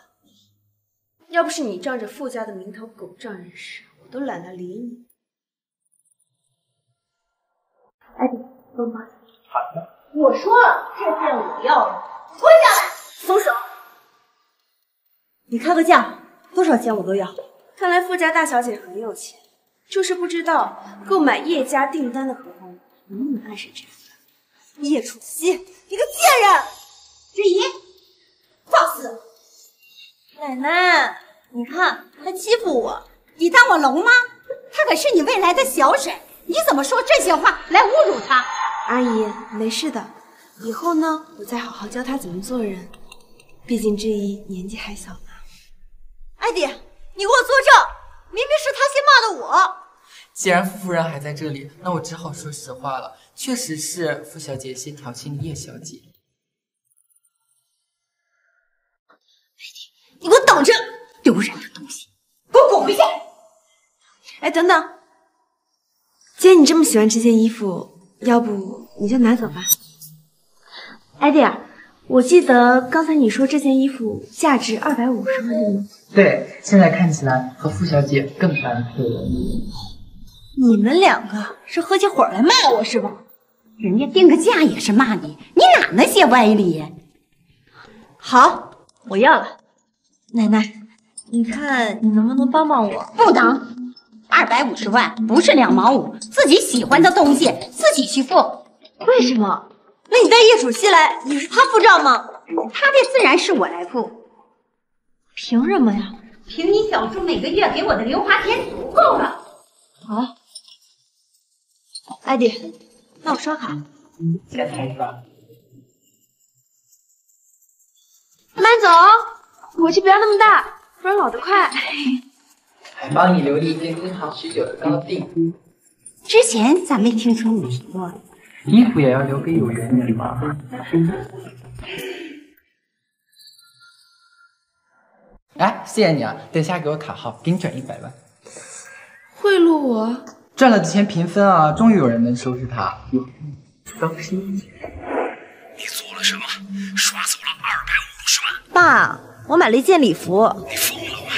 要不是你仗着傅家的名头狗仗人势，我都懒得理你。艾迪，帮帮好的。我说了，这件我要了，跪下来，松手。你开个价，多少钱我都要。看来傅家大小姐很有钱，就是不知道购买叶家订单的合同能不能按时支付。叶楚曦，你个贱人！志怡，放肆！奶奶，你看他欺负我，你当我聋吗？他可是你未来的小婶，你怎么说这些话来侮辱她？阿姨，没事的，以后呢，我再好好教他怎么做人。毕竟志怡年纪还小呢。艾迪，你给我作证，明明是他先骂的我。既然傅夫人还在这里，那我只好说实话了，确实是傅小姐先挑衅叶小姐。你给我等着，丢人的东西，给我滚回去！哎，等等，既然你这么喜欢这件衣服，要不你就拿走吧。艾迪尔，我记得刚才你说这件衣服价值二百五十万，对吗？对，现在看起来和傅小姐更般配了。你们两个是合起伙来骂我是吧？人家定个价也是骂你，你哪那些歪理？好，我要了。奶奶，你看你能不能帮帮我？不能，二百五十万不是两毛五，自己喜欢的东西自己去付。为什么？那你带叶楚曦来，也是他付账吗？他的自然是我来付。凭什么呀？凭你小叔每个月给我的零花钱足够了。好，艾迪，那我刷卡。先开吧。慢走，火气不要那么大，不然老得快。还帮你留了一件珍藏许久的高定。之前咋没听说你提过？衣服也要留给有缘人嘛。哎，谢谢你啊！等下给我卡号，给你转一百万。贿赂我？赚了的钱平分啊！终于有人能收拾他。有当心！你做了什么？刷走了二百五十万！爸，我买了一件礼服。你疯了吗？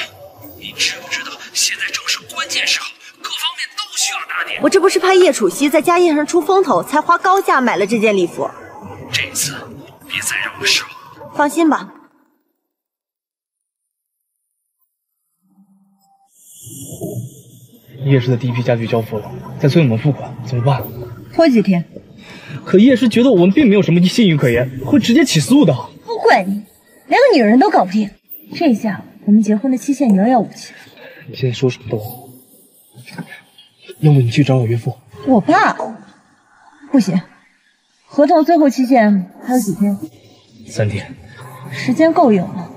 你知不知道现在正是关键时候，各方面都需要打点。我这不是怕叶楚曦在家宴上出风头，才花高价买了这件礼服。这次别再让我失望。放心吧。叶氏的第一批家具交付了，再催我们付款，怎么办？拖几天。可叶氏觉得我们并没有什么信誉可言，会直接起诉的。不怪你，连个女人都搞不定。这下我们结婚的期限遥遥无期。你现在说什么都好，要不你去找我岳父。我爸不行，合同最后期限还有几天？三天。时间够用了，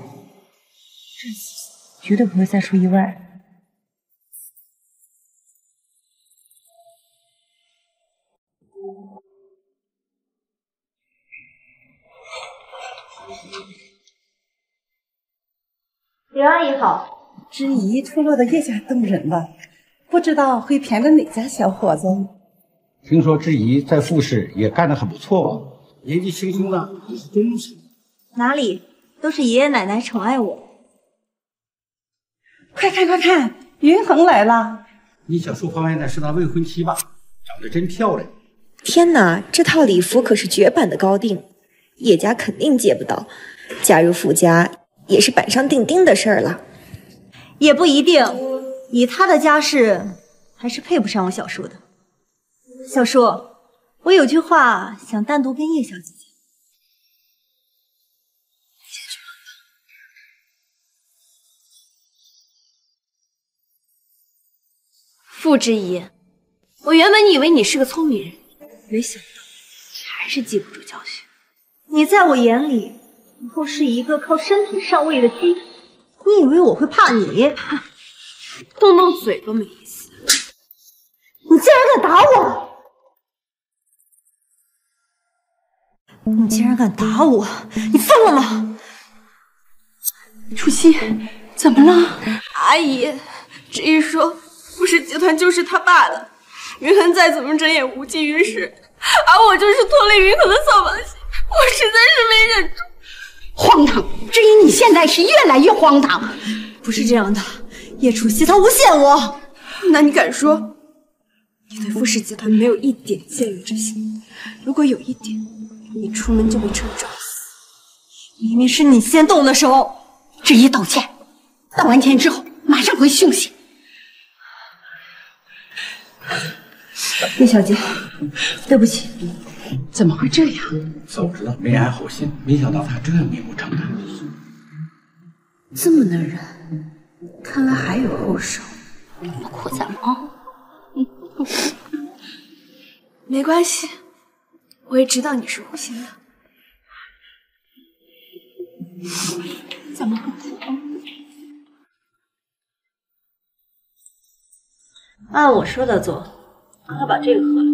这次绝对不会再出意外。刘阿姨好，知怡出落的越加动人了，不知道会骗着哪家小伙子？听说知怡在傅氏也干得很不错哦，年纪轻轻的也是忠臣。哪里，都是爷爷奶奶宠爱我。快看快看，云恒来了！你小叔旁边的是他未婚妻吧？长得真漂亮。天哪，这套礼服可是绝版的高定，叶家肯定借不到，嫁入傅家也是板上钉钉的事儿了。也不一定，以他的家世，还是配不上我小叔的。小叔，我有句话想单独跟叶小姐讲。傅之仪，我原本以为你是个聪明人，没想到你还是记不住教训。你在我眼里不过是一个靠身体上位的鸡，你以为我会怕你？动动嘴都没意思。你竟然敢打我！你竟然敢打我！你疯了吗？楚曦，怎么了？阿姨，这一说傅氏集团就是他爸的，云恒再怎么争也无济于事，而我就是拖累云恒的扫把星，我实在是没忍住。荒唐！至于，你现在是越来越荒唐。不是这样的，叶楚曦他诬陷我。那你敢说你对傅氏集团没有一点僭越之心？如果有一点，你出门就被车撞死。明明是你先动的手。知怡道歉，道完歉之后马上回去休息。叶小姐，对不起。怎么会这样？早知道没安好心，没想到他这样明目张胆。这么能忍，看来还有后手。扩散吗？没关系，我也知道你是无心的。怎么会哭？按我说的做，他把这个喝了。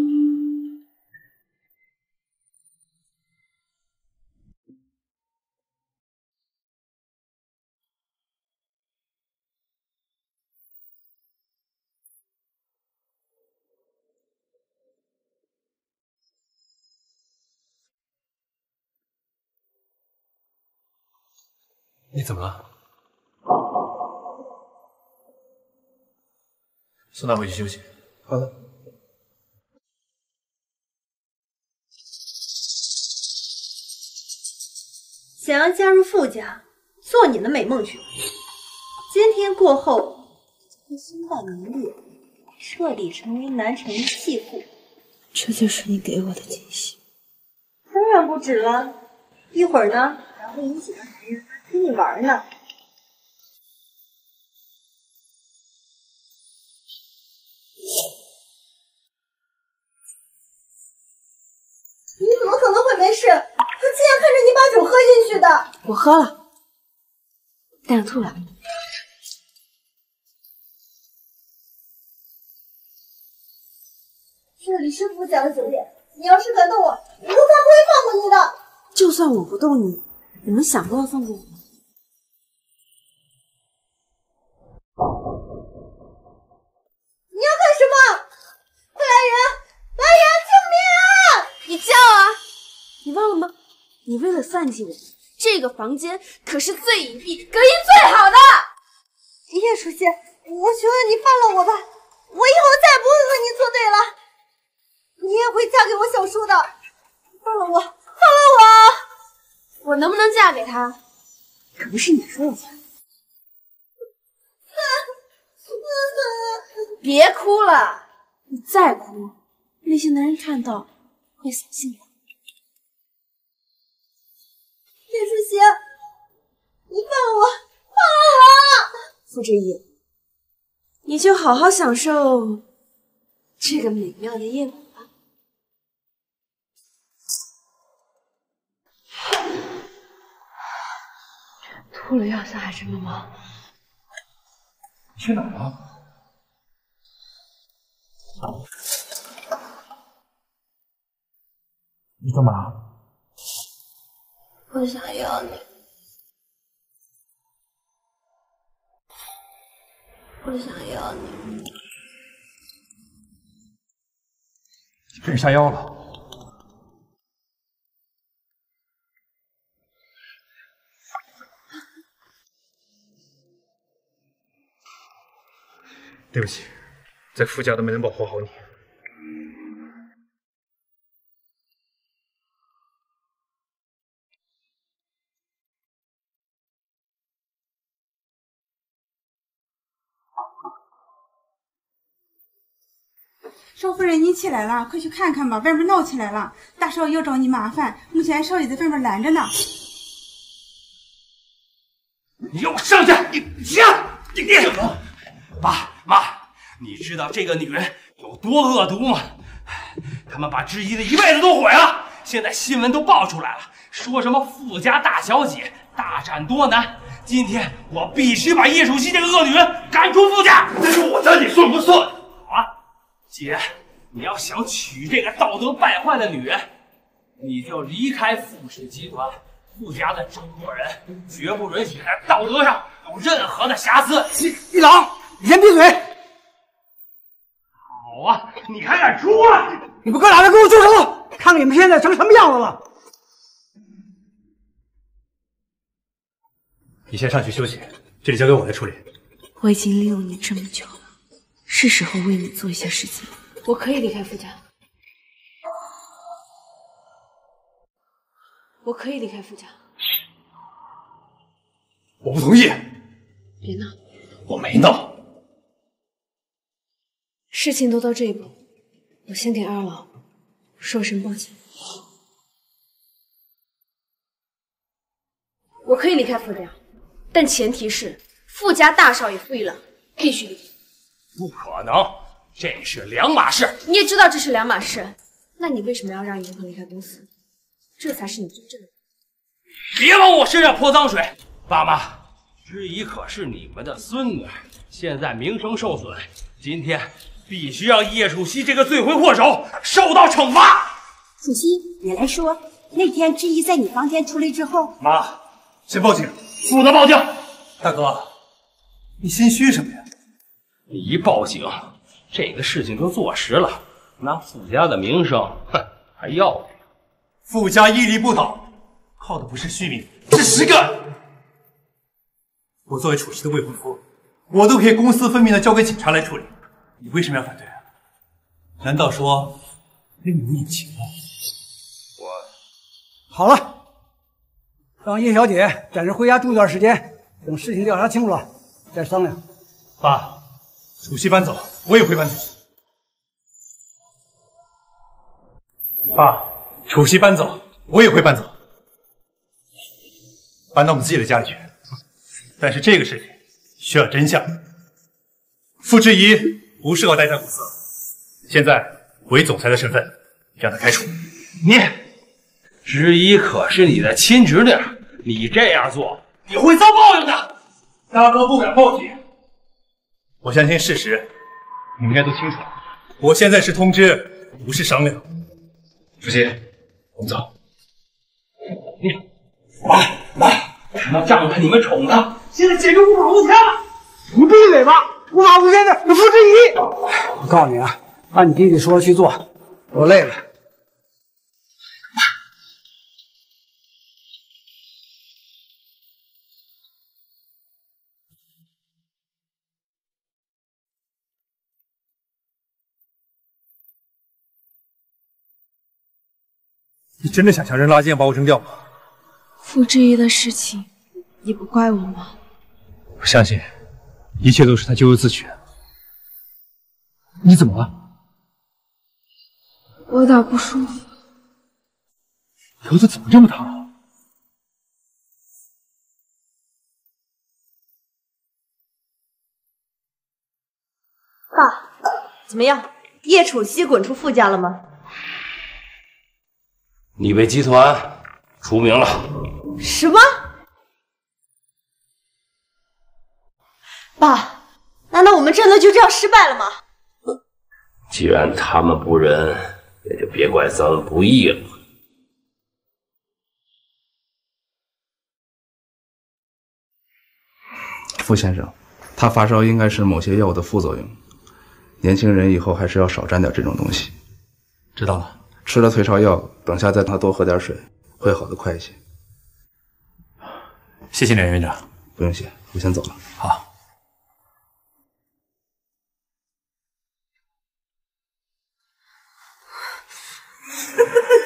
你怎么了？送他回去休息。好的。想要加入傅家，做你的美梦去。今天过后，会身败名裂，彻底成为南城的弃妇。这就是你给我的惊喜。当然不止了，一会儿呢，还会引几个男人来陪你玩呢。你怎么可能会没事？他亲眼看着你把酒喝进去的。我喝了，但是吐了。这里是傅家的酒店，你要是敢动我，以后他不会放过你的。就算我不动你，你们想过要放过我吗？你忘了吗？你为了算计我，这个房间可是最隐蔽、隔音最好的。叶书记，我求求你放了我吧，我以后再也不会和你作对了。你也会嫁给我小叔的，放了我，放了我！我能不能嫁给他，可不是你说了算。别哭了，你再哭，那些男人看到会扫兴的。叶舒贤，你放我，放我！傅志毅，你就好好享受这个美妙的夜晚吧。吐了要下海参了吗？去哪儿了？你干嘛？我想要你，我想要你。你被人下药了？对不起，在傅家都没能保护好你。少夫人，你起来了，快去看看吧，外面闹起来了，大少爷要找你麻烦，目前少爷在外面拦着呢。你给我上去！你行，你你爸妈，你知道这个女人有多恶毒吗？他们把知怡的一辈子都毁了。现在新闻都爆出来了，说什么富家大小姐大战多难。今天我必须把叶楚曦这个恶女人赶出傅家。但是我家你算不顺？好啊，既然你要想娶这个道德败坏的女人，你就离开傅氏集团。富家的中国人绝不允许在道德上有任何的瑕疵。一郎，你先闭嘴！好啊，你还敢出来？你们哥俩再给我住手！看看你们现在成什么样子了！你先上去休息，这里交给我来处理。我已经利用你这么久了，是时候为你做一些事情。我可以离开傅家，我可以离开傅家。我不同意。别闹，我没闹。事情都到这一步，我先给二老说声抱歉。我可以离开傅家，但前提是傅家大少爷傅一郎必须离开。不可能，这是两码事。你也知道这是两码事，那你为什么要让银行离开公司？这才是你真正的。别往我身上泼脏水，爸妈，知怡可是你们的孙女，现在名声受损，今天必须让叶楚曦这个罪魁祸首受到惩罚。楚曦，你来说，那天知怡在你房间出来之后，妈，先报警。负责报警。大哥，你心虚什么呀？你一报警，这个事情就坐实了，那傅家的名声，哼，还要不了。傅家屹立不倒，靠的不是虚名，是实干。我作为楚氏的未婚夫，我都可以公私分明的交给警察来处理，你为什么要反对啊？难道说跟你有情吗？我好了，让叶小姐暂时回家住一段时间，等事情调查清楚了再商量。爸，楚曦搬走，我也会搬走。爸，楚曦搬走，我也会搬走，搬到我们自己的家里去。但是这个事情需要真相。傅之怡不适合待在公司，现在我以总裁的身份让他开除。你，知怡可是你的亲侄女，你这样做你会遭报应的。大哥不敢报警，我相信事实，你们应该都清楚。我现在是通知，不是商量。主席，我们走。你，来来，那仗着你们宠他，现在简直无法无天了。你闭嘴吧！无法无天的是傅之仪。我告诉你啊，按你弟弟说的去做，我累了。真的想像扔垃圾一样把我扔掉吗？傅之仪的事情，你不怪我吗？我相信，一切都是他咎由自取。你怎么了？我有点不舒服。脖子怎么这么烫啊？爸，怎么样？叶楚曦滚出傅家了吗？你被集团除名了。什么？爸，难道我们真的就这样失败了吗？既然他们不仁，也就别怪咱们不义了。傅先生，他发烧应该是某些药物的副作用。年轻人以后还是要少沾点这种东西。知道了。吃了退烧药，等下再让他多喝点水，会好的快一些。谢谢梁院长。不用谢，我先走了。好。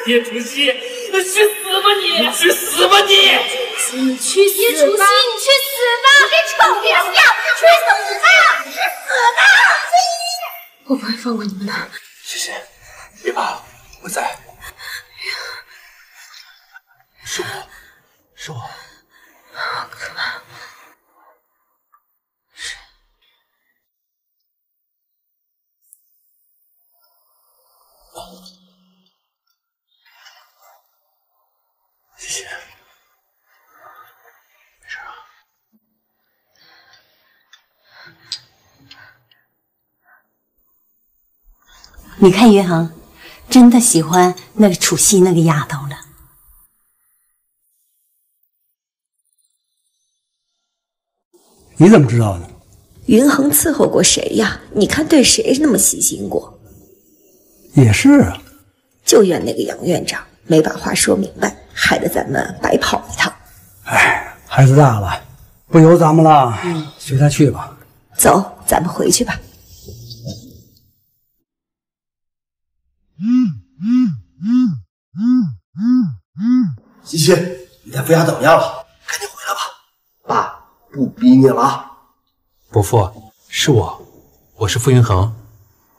叶楚曦，你去死吧你！你去死吧你！你去死吧！叶楚曦，你去死吧！你个臭娘娘，去死吧！去死吧！我不会放过你们的。谢谢，别怕，我在。是我，是我。好可怕。谢谢。没事啊。你看云恒，真的喜欢那个楚曦那个丫头了。你怎么知道的？云恒伺候过谁呀？你看对谁那么细心过？也是啊。就怨那个杨院长没把话说明白，害得咱们白跑一趟。哎，孩子大了，不由咱们了，随他去吧。走，咱们回去吧。西西，你在傅家怎么样了？赶紧回来吧，爸不逼你了啊。伯父，是我，我是傅云恒，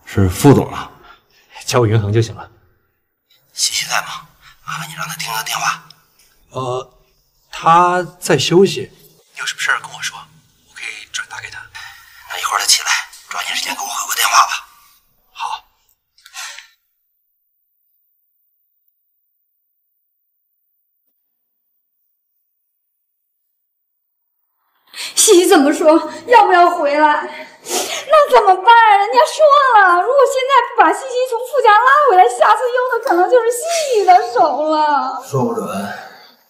是傅总啊，叫我云恒就行了。西西在吗？麻烦你让他听个电话。呃，他在休息。有什么事跟我说，我可以转达给他。那一会儿他起来，抓紧时间给我回个电话吧。西西怎么说？要不要回来？那怎么办？人家说了，如果现在不把西西从傅家拉回来，下次用的可能就是西西的手了。说不准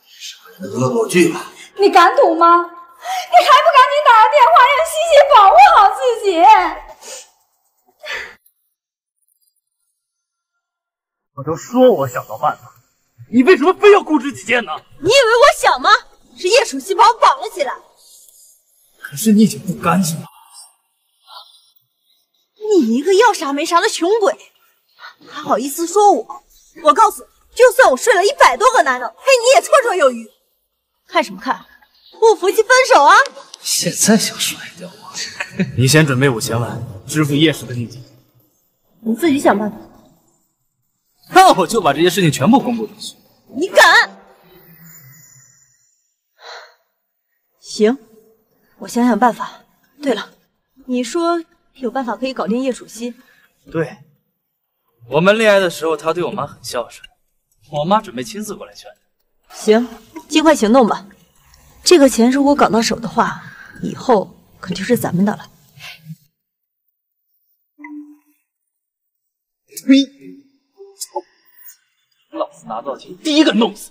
是个人的恶作剧吧？你敢赌吗？你还不赶紧打个电话，让西西保护好自己？我都说我想到办法，你为什么非要固执己见呢？你以为我想吗？是叶楚曦把我绑了起来。可是你已经不干净了。你一个要啥没啥的穷鬼，还好意思说我？我告诉你，就算我睡了一百多个男人，陪你也绰绰有余。看什么看？不服气分手啊！现在想甩掉我？你先准备五千万支付叶氏的利息，你自己想办法。那我就把这些事情全部公布出去。你敢？行，我想想办法。对了，你说有办法可以搞定叶楚曦？对，我们恋爱的时候，他对我妈很孝顺，我妈准备亲自过来劝他。行，尽快行动吧。这个钱如果搞到手的话，以后可就是咱们的了。呸！操！老子拿到钱第一个弄死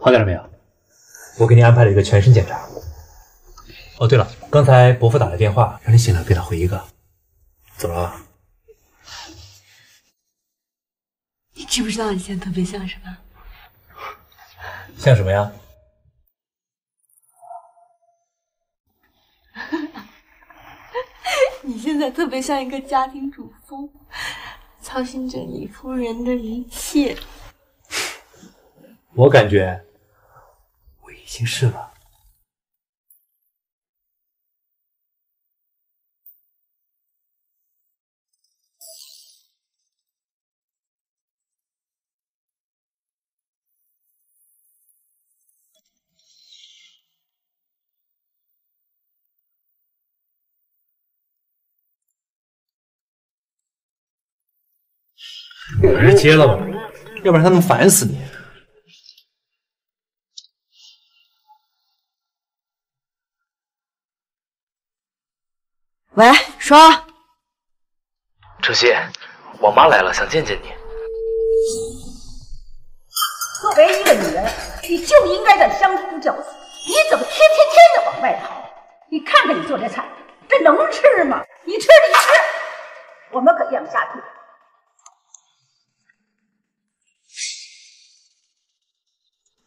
好点了没有？我给你安排了一个全身检查。哦，对了，刚才伯父打来电话，让你醒了给他回一个。怎么了啊。你知不知道你现在特别像什么？像什么呀？你现在特别像一个家庭主妇，操心着你夫人的一切。我感觉行事吧。你还是接了吧要不然他能烦死你。喂，说。程曦，我妈来了，想见见你。作为一个女人，你就应该在乡村教子，你怎么天天天的往外跑？你看看你做这菜，这能吃吗？你吃你吃，我们可咽不下去。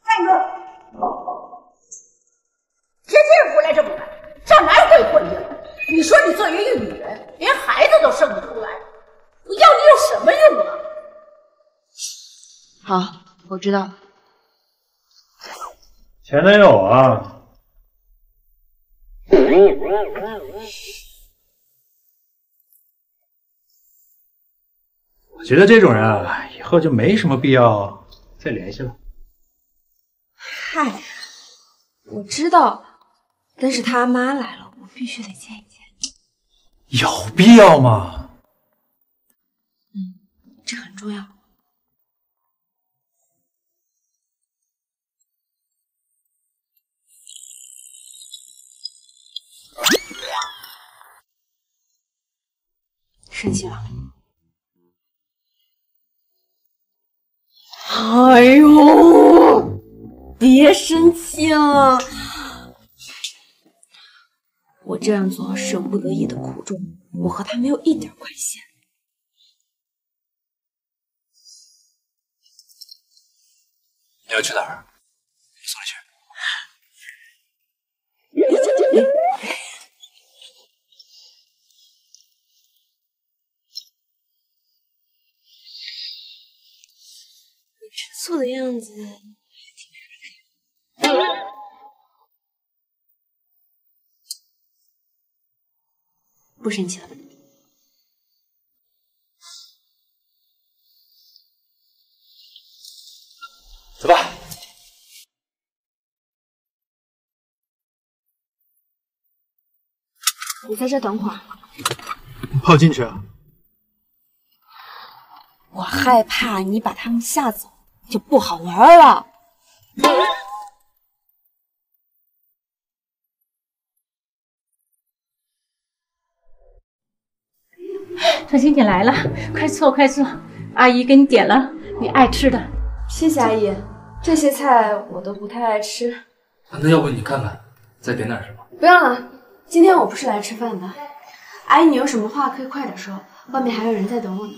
三哥，天天回来这么晚，上哪儿会混去了？你说你作为一个女人，连孩子都生不出来，我要你有什么用啊？好，我知道了。前男友啊，我觉得这种人啊，以后就没什么必要再联系了。嗨，我知道，但是他妈来了，我必须得见一见。有必要吗？嗯这很重要。生气了？哎呦，别生气了，我这样做是有不得已的苦衷，我和他没有一点关系。你要去哪儿？送你去。你吃醋的样子不生气了。走吧。你在这等会儿，泡进去啊。我害怕你把他们吓走，就不好玩了。小欣，你来了，快坐快坐，阿姨给你点了你爱吃的。谢谢阿姨，这些菜我都不太爱吃。那要不你看看，再点点什么？不用了，今天我不是来吃饭的。阿姨，你有什么话可以快点说，外面还有人在等我呢。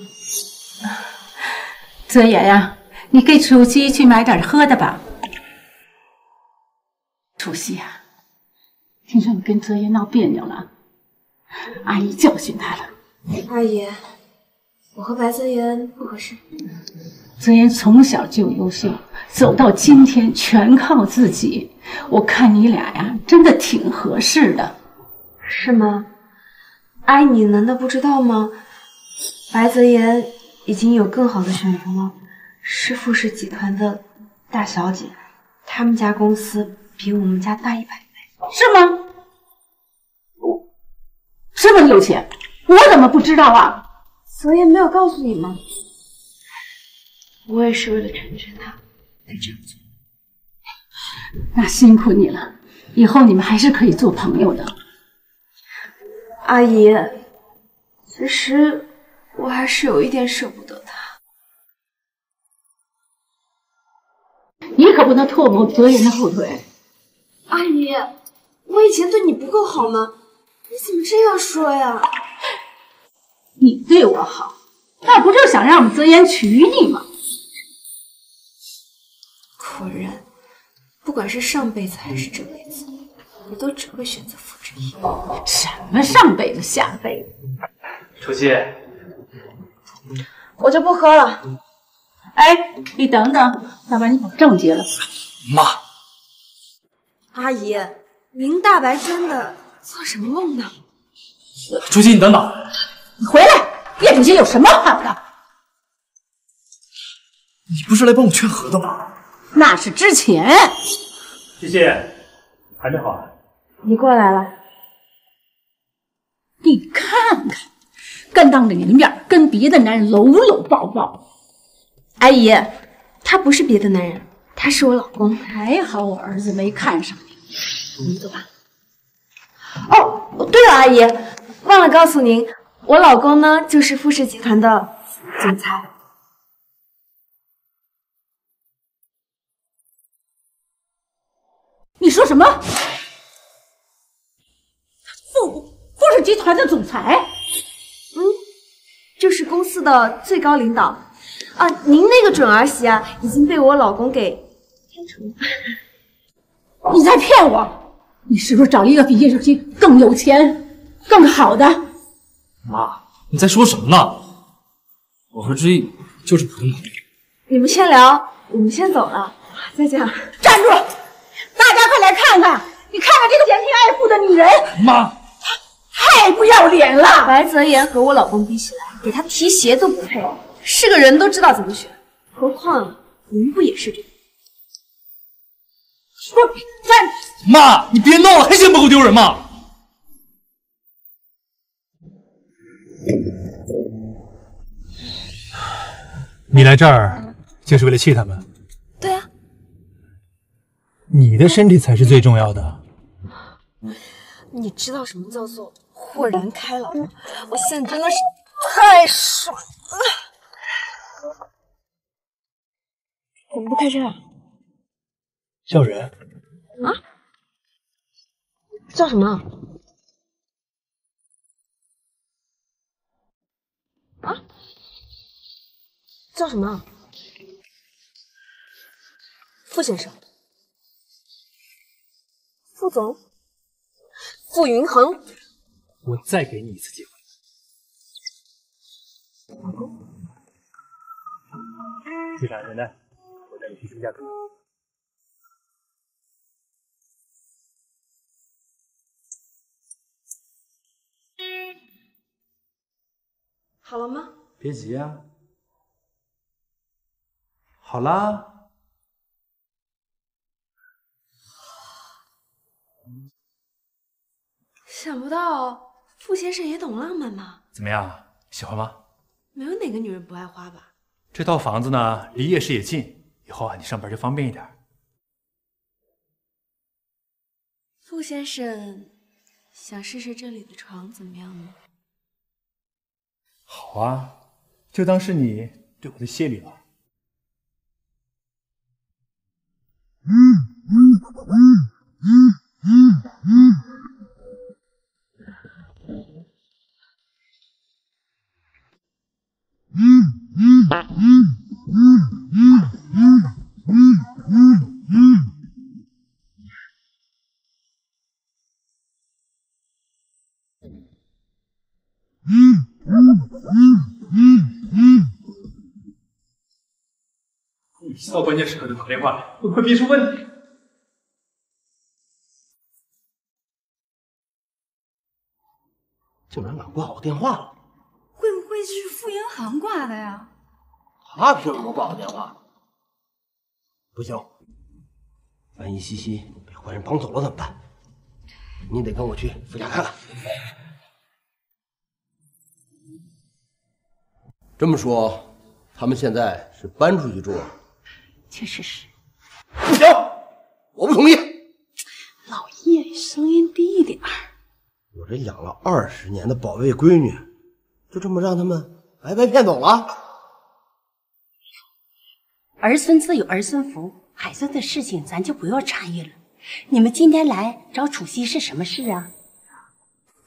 泽言呀，你给楚曦去买点喝的吧。楚曦呀，听说你跟泽言闹别扭了，阿姨教训他了。阿姨，我和白泽言不合适。泽言从小就优秀，走到今天全靠自己。我看你俩呀，真的挺合适的。是吗？阿姨，你难道不知道吗？白泽言已经有更好的选择了，是傅氏集团的大小姐，他们家公司比我们家大一百倍。是吗？我这么有钱，我怎么不知道啊？泽言没有告诉你吗？我也是为了成全他才这样做。那辛苦你了，以后你们还是可以做朋友的。阿姨，其实我还是有一点舍不得他。你可不能拖我泽言的后腿。阿姨，我以前对你不够好吗？你怎么这样说呀？你对我好，那不就是想让我们泽言娶你吗？果然，不管是上辈子还是这辈子，我都只会选择傅之一。什么上辈子下辈子？楚曦，我就不喝了。哎，你等等，要不然你把证结了。妈，阿姨，您大白天的做什么梦呢？楚曦，你等等。你回来，叶主席有什么好的？你不是来帮我劝和的吗？那是之前。谢谢，还没好啊。你过来了。你看看，跟当着你的面跟别的男人搂搂抱抱，阿姨，他不是别的男人，他是我老公。还好我儿子没看上你。我们走吧。哦，对了，阿姨，忘了告诉您，我老公呢就是富士集团的总裁。你说什么？富富士集团的总裁？嗯，就是公司的最高领导啊。您那个准儿媳啊，已经被我老公给开除了。你在骗我！你是不是找了一个比叶小新更有钱、更好的？妈，你在说什么呢？我和知意就是普通朋友。你们先聊，我们先走了，再见。站住！大家快来看看，你看看这个嫌贫爱富的女人，妈，太不要脸了！白泽言和我老公比起来，给他提鞋都不配，是个人都知道怎么选，何况您不也是这样？不站！妈，你别闹了，还嫌不够丢人吗？你来这儿就是为了气他们？对啊，你的身体才是最重要的。你知道什么叫做豁然开朗吗？我现在真的是太爽了！怎么不开车啊？叫人？啊？叫什么？啊？叫什么？傅先生，傅总，傅云恒。我再给你一次机会。老公，机场人呢？我带你去休假。好了吗？别急啊。好啦。想不到傅先生也懂浪漫吗。怎么样，喜欢吗？没有哪个女人不爱花吧？这套房子呢，离夜市也近，以后啊，你上班就方便一点。傅先生，想试试这里的床怎么样呢？好啊，就当是你对我的谢礼了。到关键时刻就打电话来，会不会逼出问题？竟然敢挂我电话了！会不会是傅银行挂的呀？他凭什么挂我电话？不行，万一西西被坏人绑走了怎么办？你得跟我去傅家看看。这么说，他们现在是搬出去住了？确实是。不行，我不同意。老叶，声音低一点。我这养了二十年的宝贝闺女，就这么让他们白白骗走了？儿孙自有儿孙福，孩子的事情咱就不要参与了。你们今天来找楚西是什么事啊？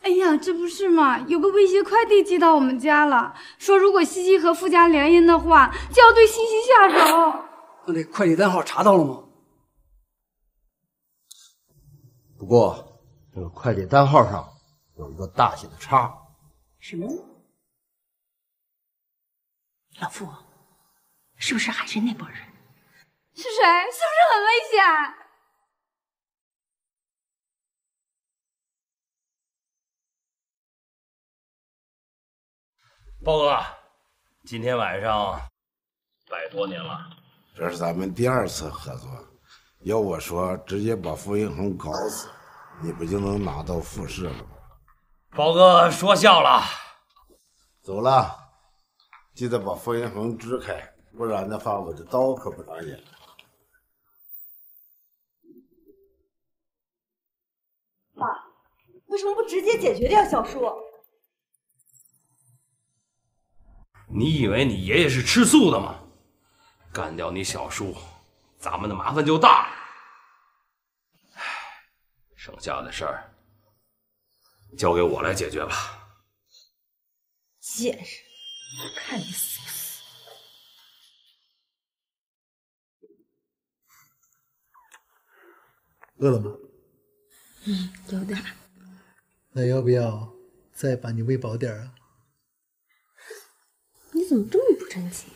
哎呀，这不是嘛！有个威胁快递寄到我们家了，说如果西西和傅家联姻的话，就要对西西下手。那这快递单号查到了吗？不过这个快递单号上有一个大写的叉。什么？老傅，是不是还是那拨人？是谁？是不是很危险？包哥，今天晚上拜多您了。这是咱们第二次合作，要我说，直接把傅云恒搞死，你不就能拿到复试了吗？宝哥说笑了。走了，记得把傅云恒支开，不然的话我的刀可不长眼。爸，为什么不直接解决掉小叔？你以为你爷爷是吃素的吗？干掉你小叔，咱们的麻烦就大了。唉，剩下的事儿交给我来解决吧。贱人，看你死不死！饿了吗？嗯，有点。那要不要再把你喂饱点啊？你怎么这么不争气？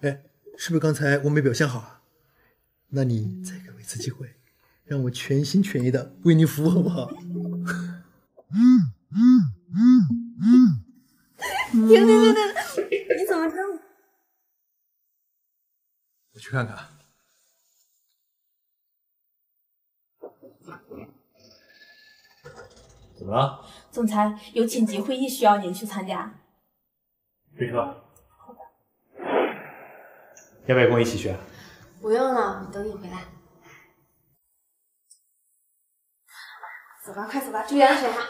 哎，是不是刚才我没表现好啊？那你再给我一次机会，让我全心全意的为你服务，好不好？嗯。停停停停！你怎么这么……我去看看。怎么了？总裁有紧急会议需要您去参加。飞车。要不要跟我一起去？不用了，我等你回来。走吧，快走吧，注意安全啊！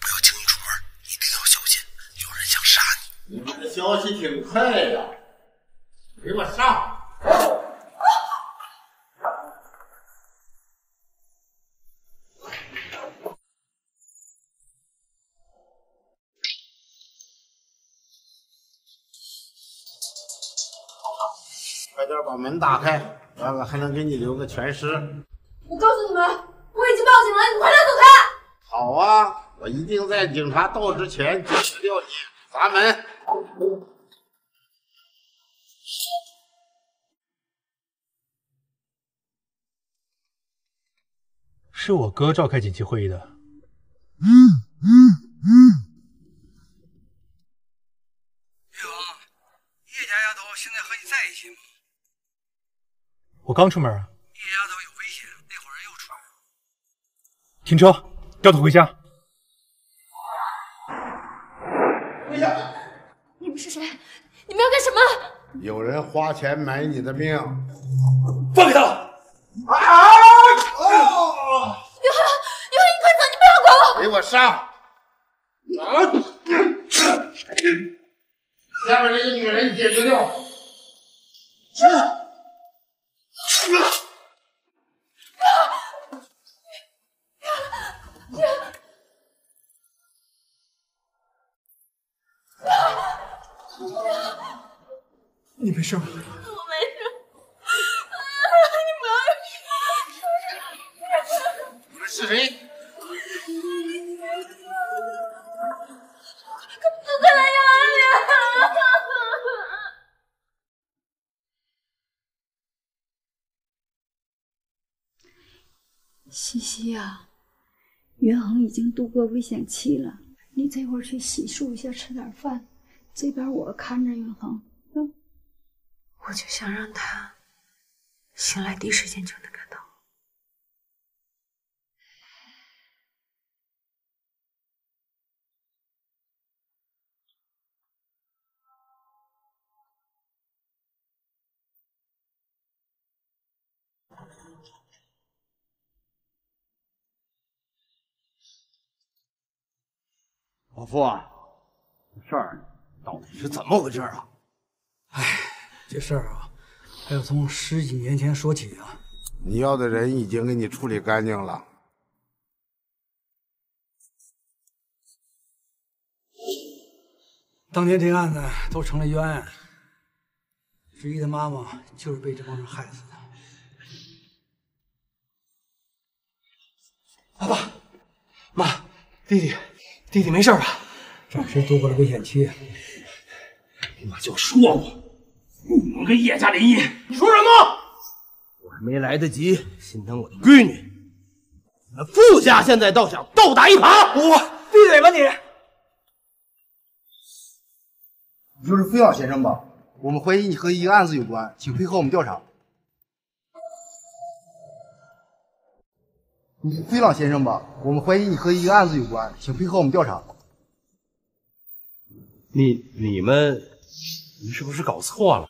不要轻易出门，一定要小心，有人想杀你。你们的消息挺快呀，给我上！把门打开，完了还能给你留个全尸。我告诉你们，我已经报警了，你快点走开！好啊，我一定在警察到之前解决掉你。砸门！是我哥召开紧急会议的。嗯。玉王，叶家丫头现在和你在一起吗？我刚出门啊。叶丫头有危险，那伙人又出来了。停车，掉头回家。回家！你们是谁？你们要干什么？有人花钱买你的命，放开他！啊！约翰，约翰，你快走，你不要管我！给我上！啊！下面这个女人解决掉。你没事吧？我没事。你你们是谁？快来呀！西西呀，元恒已经度过危险期了，你这会儿去洗漱一下，吃点饭。这边我看着元恒。嗯，我就想让他醒来第一时间就能看到我。老傅啊，这事儿到底是怎么回事啊？哎，这事儿啊，还要从十几年前说起啊。你要的人已经给你处理干净了。当年这案子都成了冤案，十一的妈妈就是被这帮人害死的。爸爸妈，弟弟，弟弟没事吧？暂时度过了危险期。你妈就说过，不能跟叶家联姻。你说什么？我还没来得及心疼我的闺女，你们傅家现在倒想倒打一耙。我闭嘴吧你！你就是费老先生吧？我们怀疑你和一个案子有关，请配合我们调查。你是费朗先生吧？我们怀疑你和一个案子有关，请配合我们调查。你你们，你是不是搞错了？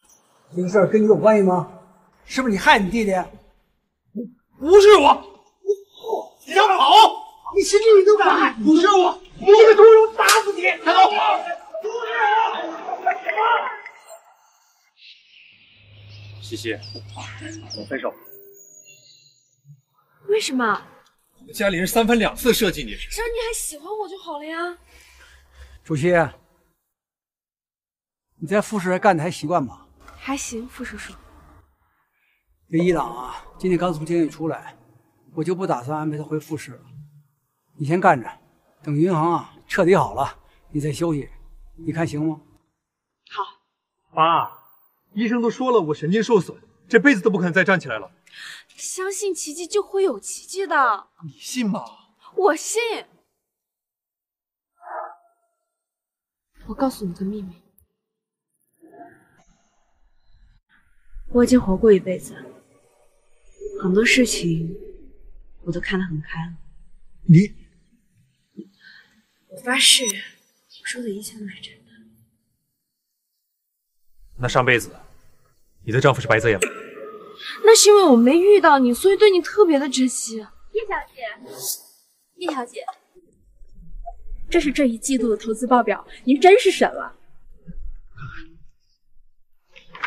这个事儿跟你有关系吗？是不是你害你弟弟？不是我，你让他跑！你心里都敢害？不是我，你这个猪肉打死你！开走！西西，我们分手。为什么？家里人三番两次设计你，只要你还喜欢我就好了呀。主席，你在复试干的还习惯吗？还行，傅叔叔。这伊朗啊，今天刚从监狱出来，我就不打算安排他回复试了。你先干着，等银行啊彻底好了，你再休息，你看行吗？好。妈，医生都说了我神经受损，这辈子都不可能再站起来了。相信奇迹就会有奇迹的，你信吗？我信。我告诉你个秘密，我已经活过一辈子，很多事情我都看得很开了。你，我发誓，我说的一切都是真的。那上辈子你的丈夫是白泽阳。那是因为我没遇到你，所以对你特别的珍惜。叶小姐，叶小姐，这是这一季度的投资报表，您真是神了。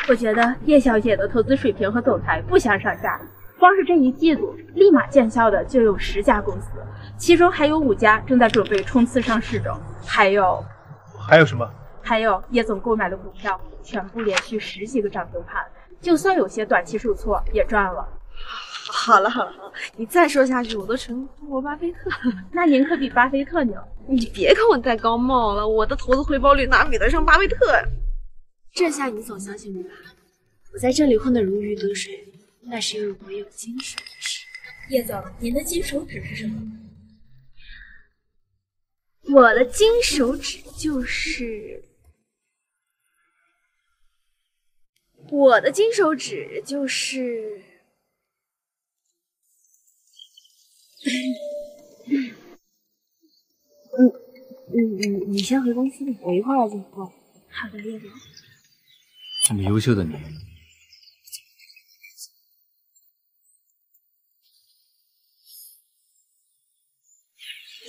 我觉得叶小姐的投资水平和总裁不相上下，光是这一季度立马见效的就有十家公司，其中还有五家正在准备冲刺上市中，还有还有什么？还有叶总购买的股票全部连续十几个涨停盘，就算有些短期受挫也赚了。好了好了好了，你再说下去我都成中国巴菲特了。那您可比巴菲特牛。你别跟我戴高帽了，我的投资回报率哪比得上巴菲特呀？这下你总相信我吧？我在这里混得如鱼得水，那是因为我有金手指。叶总，您的金手指是什么？我的金手指就是，我的金手指就是，嗯嗯嗯，你先回公司吧，我一会儿就过来。好的，叶总。这么优秀的你，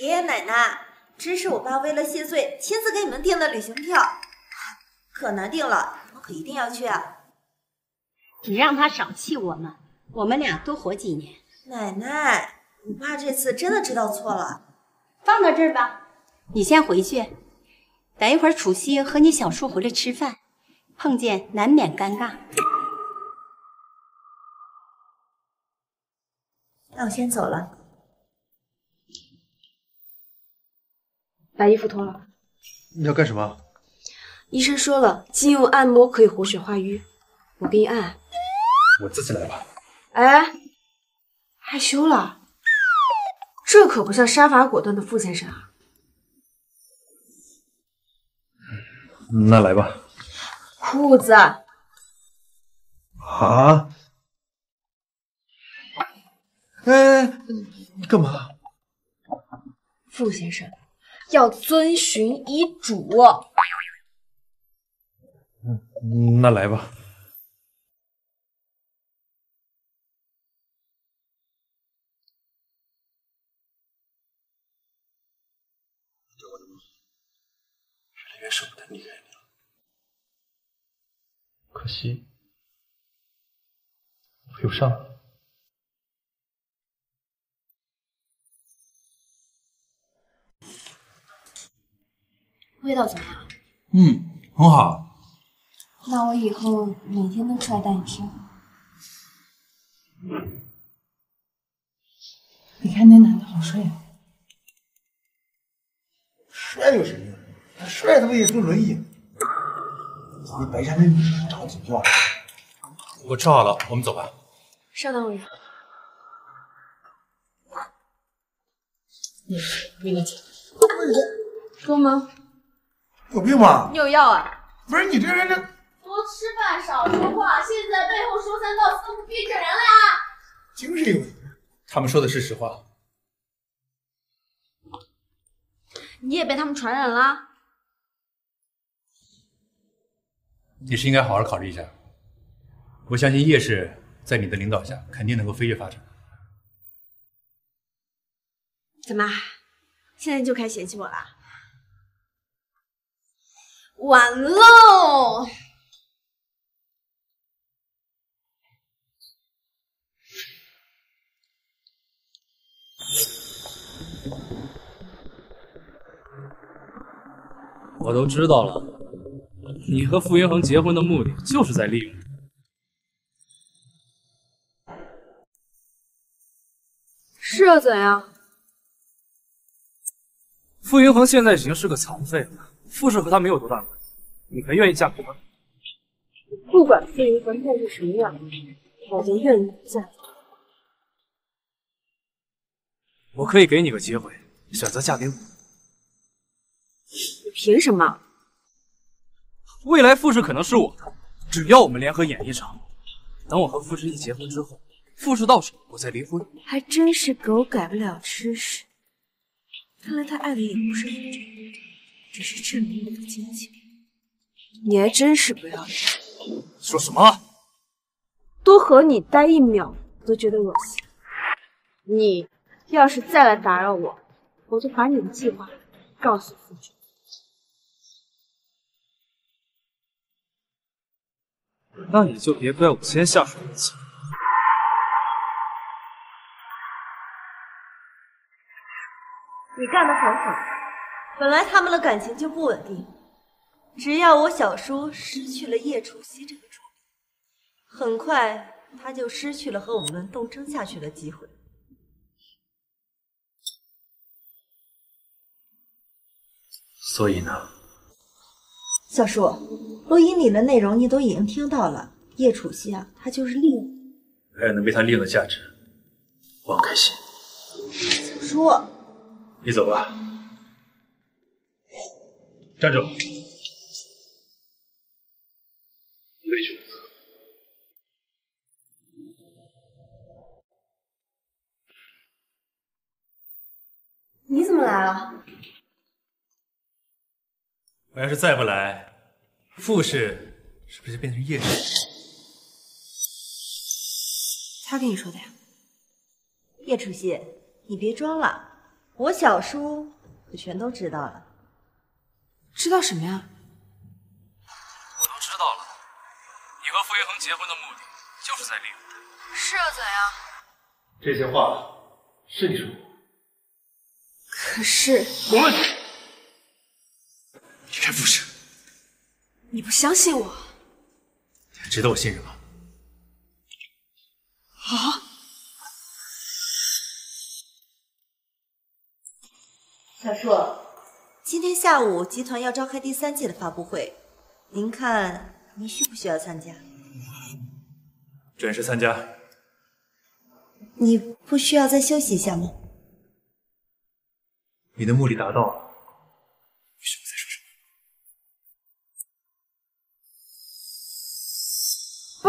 爷爷奶奶，这是我爸为了谢罪亲自给你们订的旅行票，可难订了，你们可一定要去啊！你让他少气我们，我们俩多活几年。奶奶，我爸这次真的知道错了，放到这儿吧，你先回去。等一会儿楚曦和你小叔回来吃饭，碰见难免尴尬。那我先走了。把衣服脱了。你要干什么？医生说了，精油按摩可以活血化瘀，我给你按按。我自己来吧。哎，害羞了？这可不像杀伐果断的傅先生啊！那来吧。裤子，啊？哎，你干嘛？傅先生要遵循遗嘱。嗯那来吧。越来越舍不得你了，可惜配不上。味道怎么样？嗯，很好。那我以后每天都出来带你吃。你看那男的好帅啊！帅有什么用？帅他不也坐轮椅？你白家那女人长得挺漂。我吃好了，我们走吧。稍等我一下。你有病吗？有病吧？你有药啊？不是你这人这多吃饭少说话，现在背后说三道四都不避着人了啊！精神有病。他们说的是实话。你也被他们传染了？你是应该好好考虑一下。我相信叶氏在你的领导下，肯定能够飞跃发展。怎么，现在就开始嫌弃我了？完喽！我都知道了，你和傅云恒结婚的目的就是在利用我。是又怎样？傅云恒现在已经是个残废了，傅氏和他没有多大关系。你还愿意嫁给他？不管傅云恒变成什么样，我都愿意嫁。我可以给你个机会，选择嫁给我。你凭什么？未来傅氏可能是我的，只要我们联合演一场。等我和傅氏一结婚之后，傅氏到手，我再离婚。还真是狗改不了吃屎。看来他爱的也不是你这只是证明我的金钱。你还真是不要脸！说什么？多和你待一秒，我都觉得恶心。你要是再来打扰我，我就把你的计划告诉傅君。那你就别怪我先下手为强。你干得很好，本来他们的感情就不稳定，只要我小叔失去了叶楚曦这个助理，很快他就失去了和我们斗争下去的机会。所以呢？小叔，录音里的内容你都已经听到了，叶楚曦啊，他就是利用你。还有能被他利用的价值，我很开心。小叔，你走吧。站住！回去。你怎么来了？我要是再不来，傅氏是不是就变成叶氏？他跟你说的呀。叶楚曦，你别装了，我小叔可全都知道了。知道什么呀？我都知道了。你和傅一恒结婚的目的就是在利用他。是又怎样？这些话是你说的？可是我问你，离开傅氏，你不相信我值得我信任吗？啊？小树，今天下午集团要召开第三届的发布会，您看您需不需要参加？准时参加。你不需要再休息一下吗？你的目的达到了，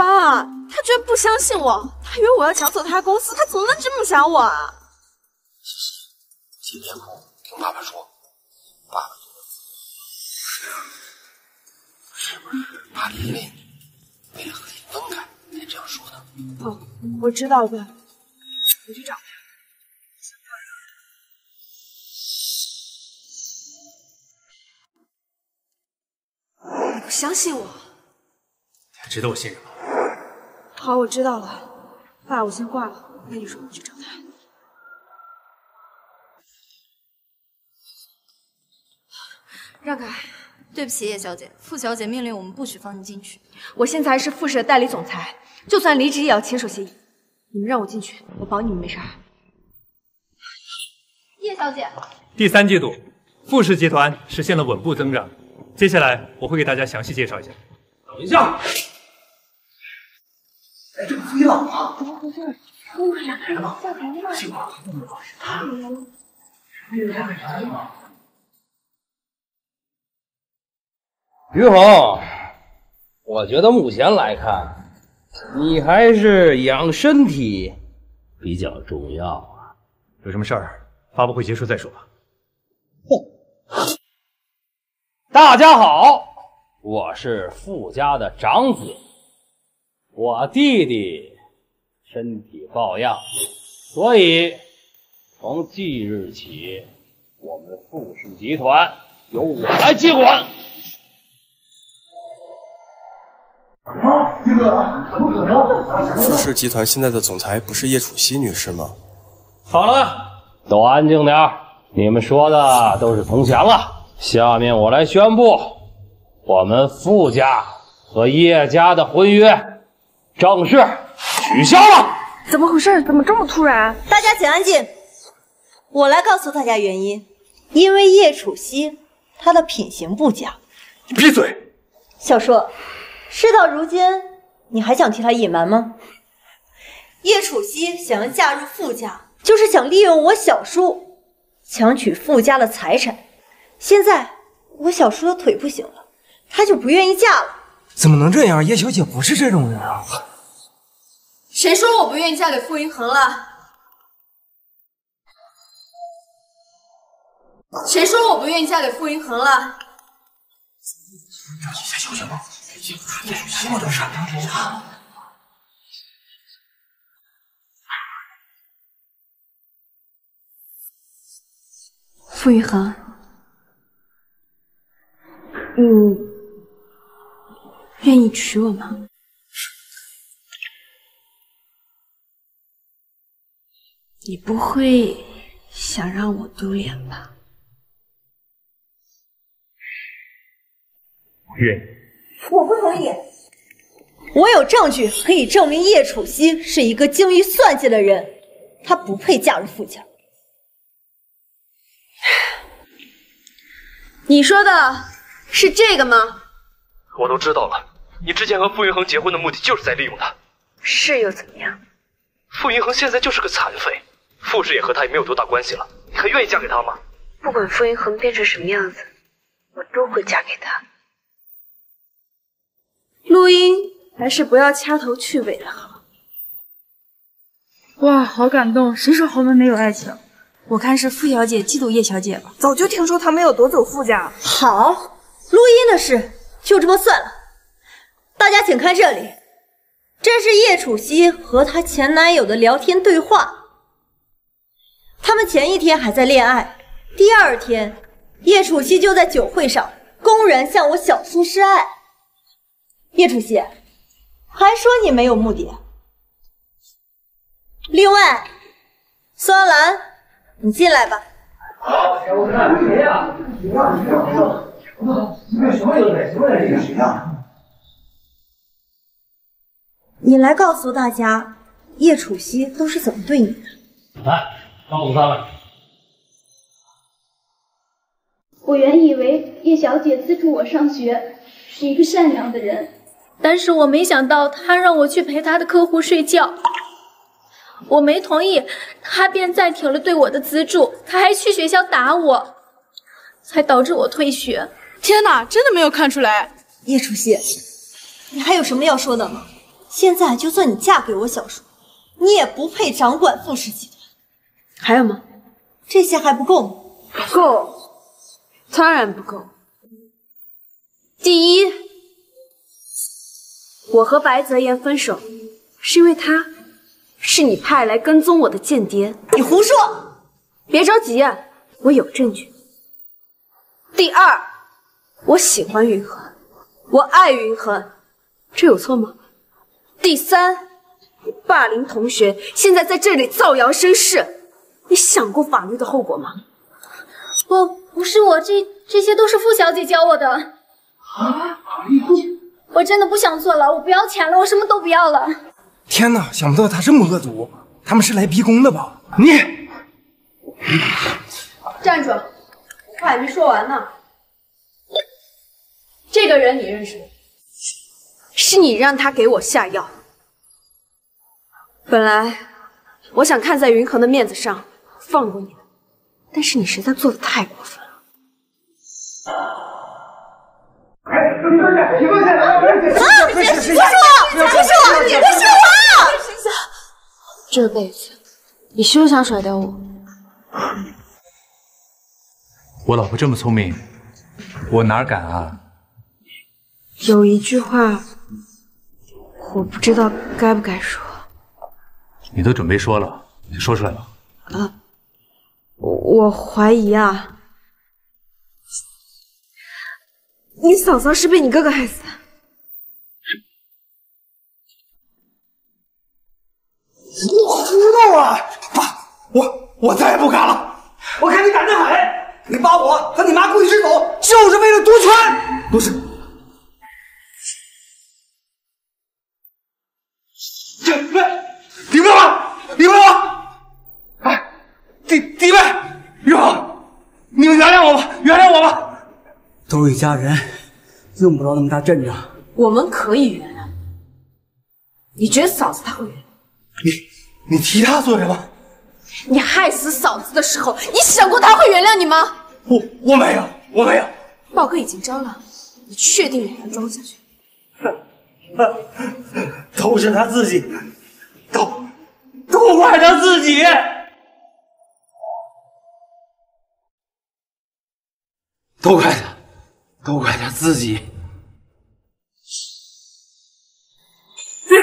什么？爸，他居然不相信我，他以为我要抢走他公司，他怎么能这么想我啊？今天不听爸爸说，爸爸是不是怕因为你为了和你分开才这样说的？哦，我知道了，爸，我去找他。你不相信我？值得我信任吗？好，我知道了，爸，我先挂了。我跟你说，我去找他。让开！对不起，叶小姐，傅小姐命令我们不许放你进去。我现在还是傅氏的代理总裁，就算离职也要签署协议。你们让我进去，我保你们没事。叶小姐，第三季度，傅氏集团实现了稳步增长。接下来我会给大家详细介绍一下。等一下，哎，这个飞老啊，怎么回事？傅氏下台了，下台了？姓马，他，你在干啥呢？于红，我觉得目前来看，你还是养身体比较重要啊。有什么事儿，发布会结束再说吧。哼，大家好，我是傅家的长子，我弟弟身体抱恙，所以从即日起，我们富氏集团由我来接管。傅氏集团现在的总裁不是叶楚曦女士吗？好了，都安静点儿你们说的都是从前了。下面我来宣布，我们傅家和叶家的婚约正式取消了。怎么回事？怎么这么突然？大家请安静，我来告诉大家原因。因为叶楚曦她的品行不佳。你闭嘴！小叔，事到如今，你还想替她隐瞒吗？叶楚曦想要嫁入傅家，就是想利用我小叔抢取傅家的财产。现在我小叔的腿不行了，她就不愿意嫁了。怎么能这样？叶小姐不是这种人啊！谁说我不愿意嫁给傅云恒了？谁说我不愿意嫁给傅云恒了？叶小姐吗，叶楚曦嘛这是。傅云恒，你愿意娶我吗？你不会想让我丢脸吧？我愿意。我不同意。我有证据可以证明叶楚曦是一个精于算计的人，她不配嫁入傅家。你说的是这个吗？我都知道了，你之前和傅云恒结婚的目的就是在利用他。是又怎么样？傅云恒现在就是个残废，傅氏也和他也没有多大关系了，你还愿意嫁给他吗？不管傅云恒变成什么样子，我都会嫁给他。录音还是不要掐头去尾的好。哇，好感动！谁说豪门没有爱情？我看是傅小姐嫉妒叶小姐吧。早就听说她没有夺走傅家。好，录音的事就这么算了。大家请看这里，这是叶楚曦和她前男友的聊天对话。他们前一天还在恋爱，第二天叶楚曦就在酒会上公然向我小叔示爱。叶楚曦，还说你没有目的。另外，孙安兰，你进来吧。谁呀？什么有谁？什么人？谁呀？你来告诉大家，叶楚曦都是怎么对你的。来，告诉他们，我原以为叶小姐资助我上学，是一个善良的人，但是我没想到她让我去陪她的客户睡觉，我没同意，她便暂停了对我的资助，她还去学校打我，才导致我退学。天哪，真的没有看出来！叶楚曦，你还有什么要说的吗？现在就算你嫁给我小叔，你也不配掌管傅氏集团。还有吗？这些还不够吗？不够，当然不够。第一，我和白泽言分手，是因为他是你派来跟踪我的间谍。你胡说！别着急，我有证据。第二，我喜欢云恒，我爱云恒，这有错吗？第三，你霸凌同学，现在在这里造谣生事，你想过法律的后果吗？不，不是我，这这些都是傅小姐教我的。啊！我真的不想坐牢，我不要钱了，我什么都不要了。天哪，想不到他这么恶毒，他们是来逼宫的吧？你站住！话还没说完呢。这个人你认识？是你让他给我下药。本来我想看在云恒的面子上放过你，但是你实在做的太过分了。你放下！啊！别说我！别说我！别说我！这辈子你休想甩掉我！我老婆这么聪明，我哪敢啊？有一句话，我不知道该不该说。你都准备说了，你说出来吧。啊，我我怀疑啊，你嫂嫂是被你哥哥害死的。我知道啊，爸，我我再也不敢了。我看你胆子狠，你把我和你妈故意支走，就是为了夺权。不是，这弟妹，弟妹吗？弟妹吗？哎，弟弟妹，玉恒，你们原谅我吧，原谅我吧。都是一家人，用不着那么大阵仗。我们可以原谅你，觉得嫂子她会原谅？你你提她做什么？你害死嫂子的时候，你想过她会原谅你吗？我我没有，我没有。豹哥已经招了，你确定你能装下去？都是他自己，都都怪他自己。都怪他，都怪他自己。你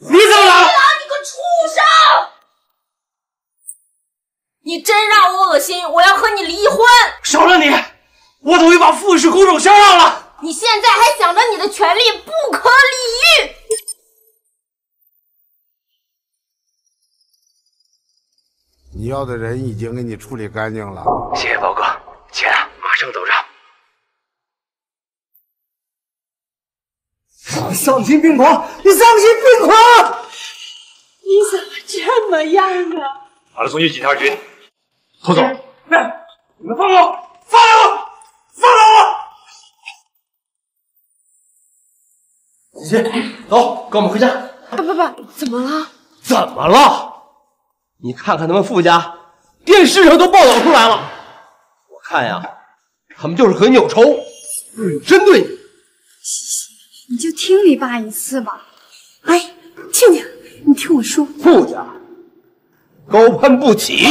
你怎么了？你个畜生！你真让我恶心，我要和你离婚。少了你，我等于把傅氏公主相让了。你现在还想着你的权利不可理喻。你要的人已经给你处理干净了。谢谢包哥，钱啊，马上走账。丧心病狂！你丧心病狂！你怎么这么样啊？把他送去警察局，拖走。来，你们放开我！放开我！放开我！姐姐，走，跟我们回家。爸爸爸，怎么了？怎么了？你看看他们傅家，电视上都报道出来了。我看呀，他们就是和你有仇，是针对你。你就听你爸一次吧。哎，静静，你听我说，傅家高攀不起。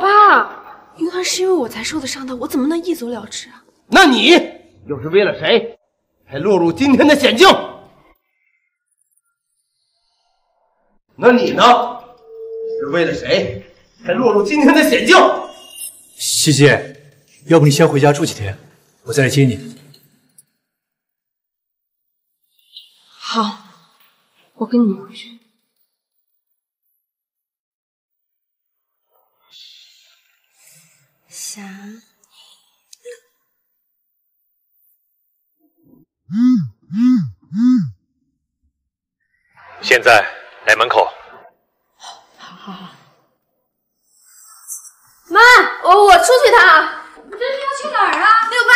爸，云寒是因为我才受的伤的，我怎么能一走了之啊？那你又是为了谁，才落入今天的险境？那你呢？是为了谁，才落入今天的险境？西西，要不你先回家住几天，我再来接你。我跟你们回去。想现在来门口。好好好。妈，我我出去一趟。你这是要去哪儿啊？六八，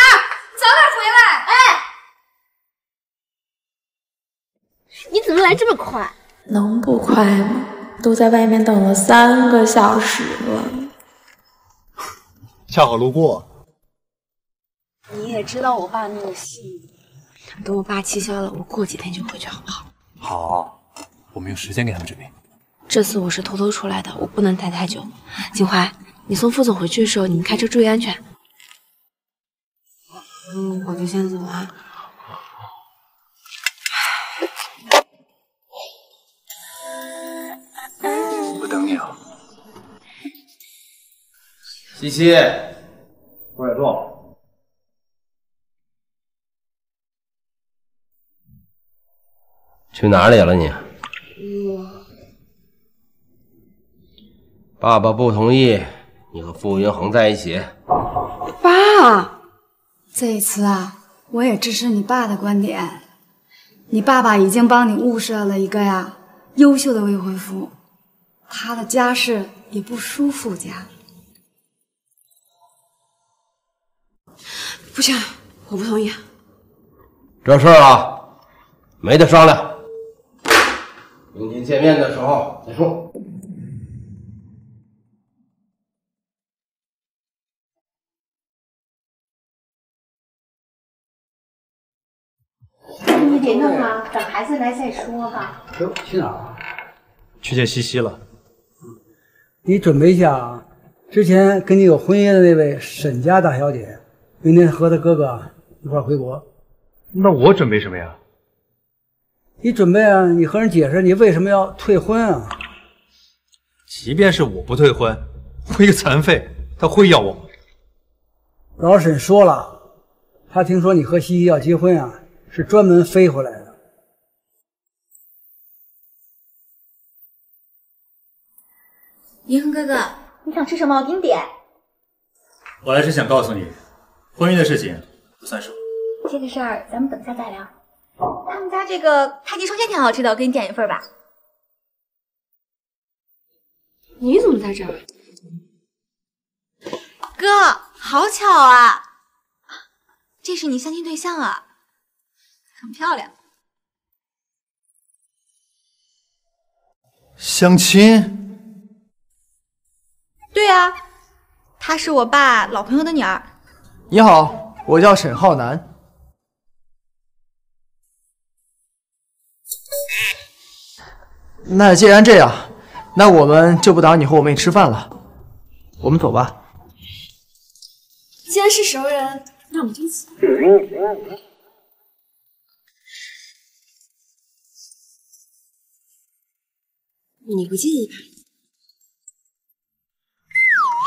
早点回来。哎，你怎么来这么快？能不快吗？都在外面等了三个小时了。恰好路过。你也知道我爸那么细，等我爸气消了，我过几天就回去，好不好？好，我们用时间给他们准备。这次我是偷偷出来的，我不能待太久。景怀，你送副总回去的时候，你们开车注意安全。嗯，我就先走啊。等你啊。西西，过来坐。去哪里了你？我爸爸不同意你和傅云恒在一起。爸，这一次啊，我也支持你爸的观点。你爸爸已经帮你物色了一个呀优秀的未婚夫，他的家世也不输傅家。不行，我不同意。这事儿啊，没得商量。明天见面的时候再说。你别弄了，等孩子来再说吧。哟，去哪儿啊？去见西西了。你准备一下啊，之前跟你有婚约的那位沈家大小姐，明天和她哥哥一块儿回国。那我准备什么呀？你准备啊？你和人解释你为什么要退婚啊？即便是我不退婚，我一个残废，他会要我吗？老沈说了，他听说你和西西要结婚啊，是专门飞回来的。银恒哥哥，你想吃什么？我给你点。我来是想告诉你，婚姻的事情不算数。这个事儿咱们等下再聊。他们家这个太极双鲜挺好吃的，我给你点一份吧。你怎么在这儿？哥，好巧啊！这是你相亲对象啊，很漂亮。相亲？对啊，她是我爸老朋友的女儿。你好，我叫沈浩南。那既然这样，那我们就不打扰你和我妹吃饭了，我们走吧。既然是熟人，那我们就一起。你不介意吧？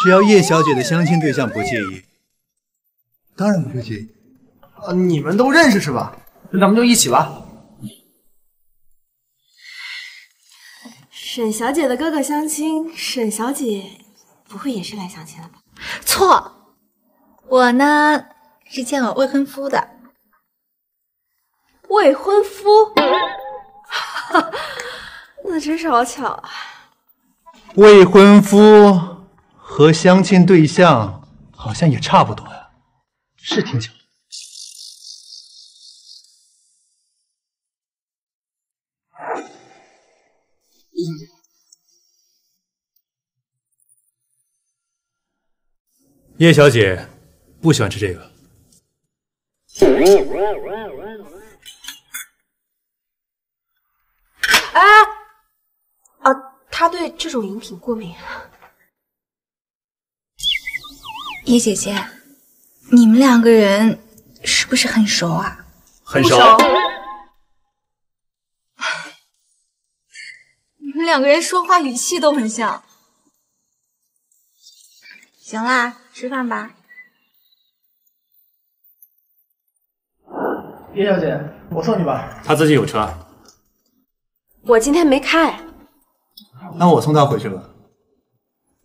只要叶小姐的相亲对象不介意，当然不介意。啊，你们都认识是吧？那咱们就一起吧。沈小姐的哥哥相亲，沈小姐不会也是来相亲的吧？错，我呢是见我未婚夫的。未婚夫？那真是好巧啊！未婚夫和相亲对象好像也差不多呀，是挺巧。叶小姐不喜欢吃这个。哎，啊，他对这种饮品过敏。叶姐姐，你们两个人是不是很熟啊？很熟。你们两个人说话语气都很像。行啦，吃饭吧。叶小姐，我送你吧。他自己有车。我今天没开。那我送他回去吧。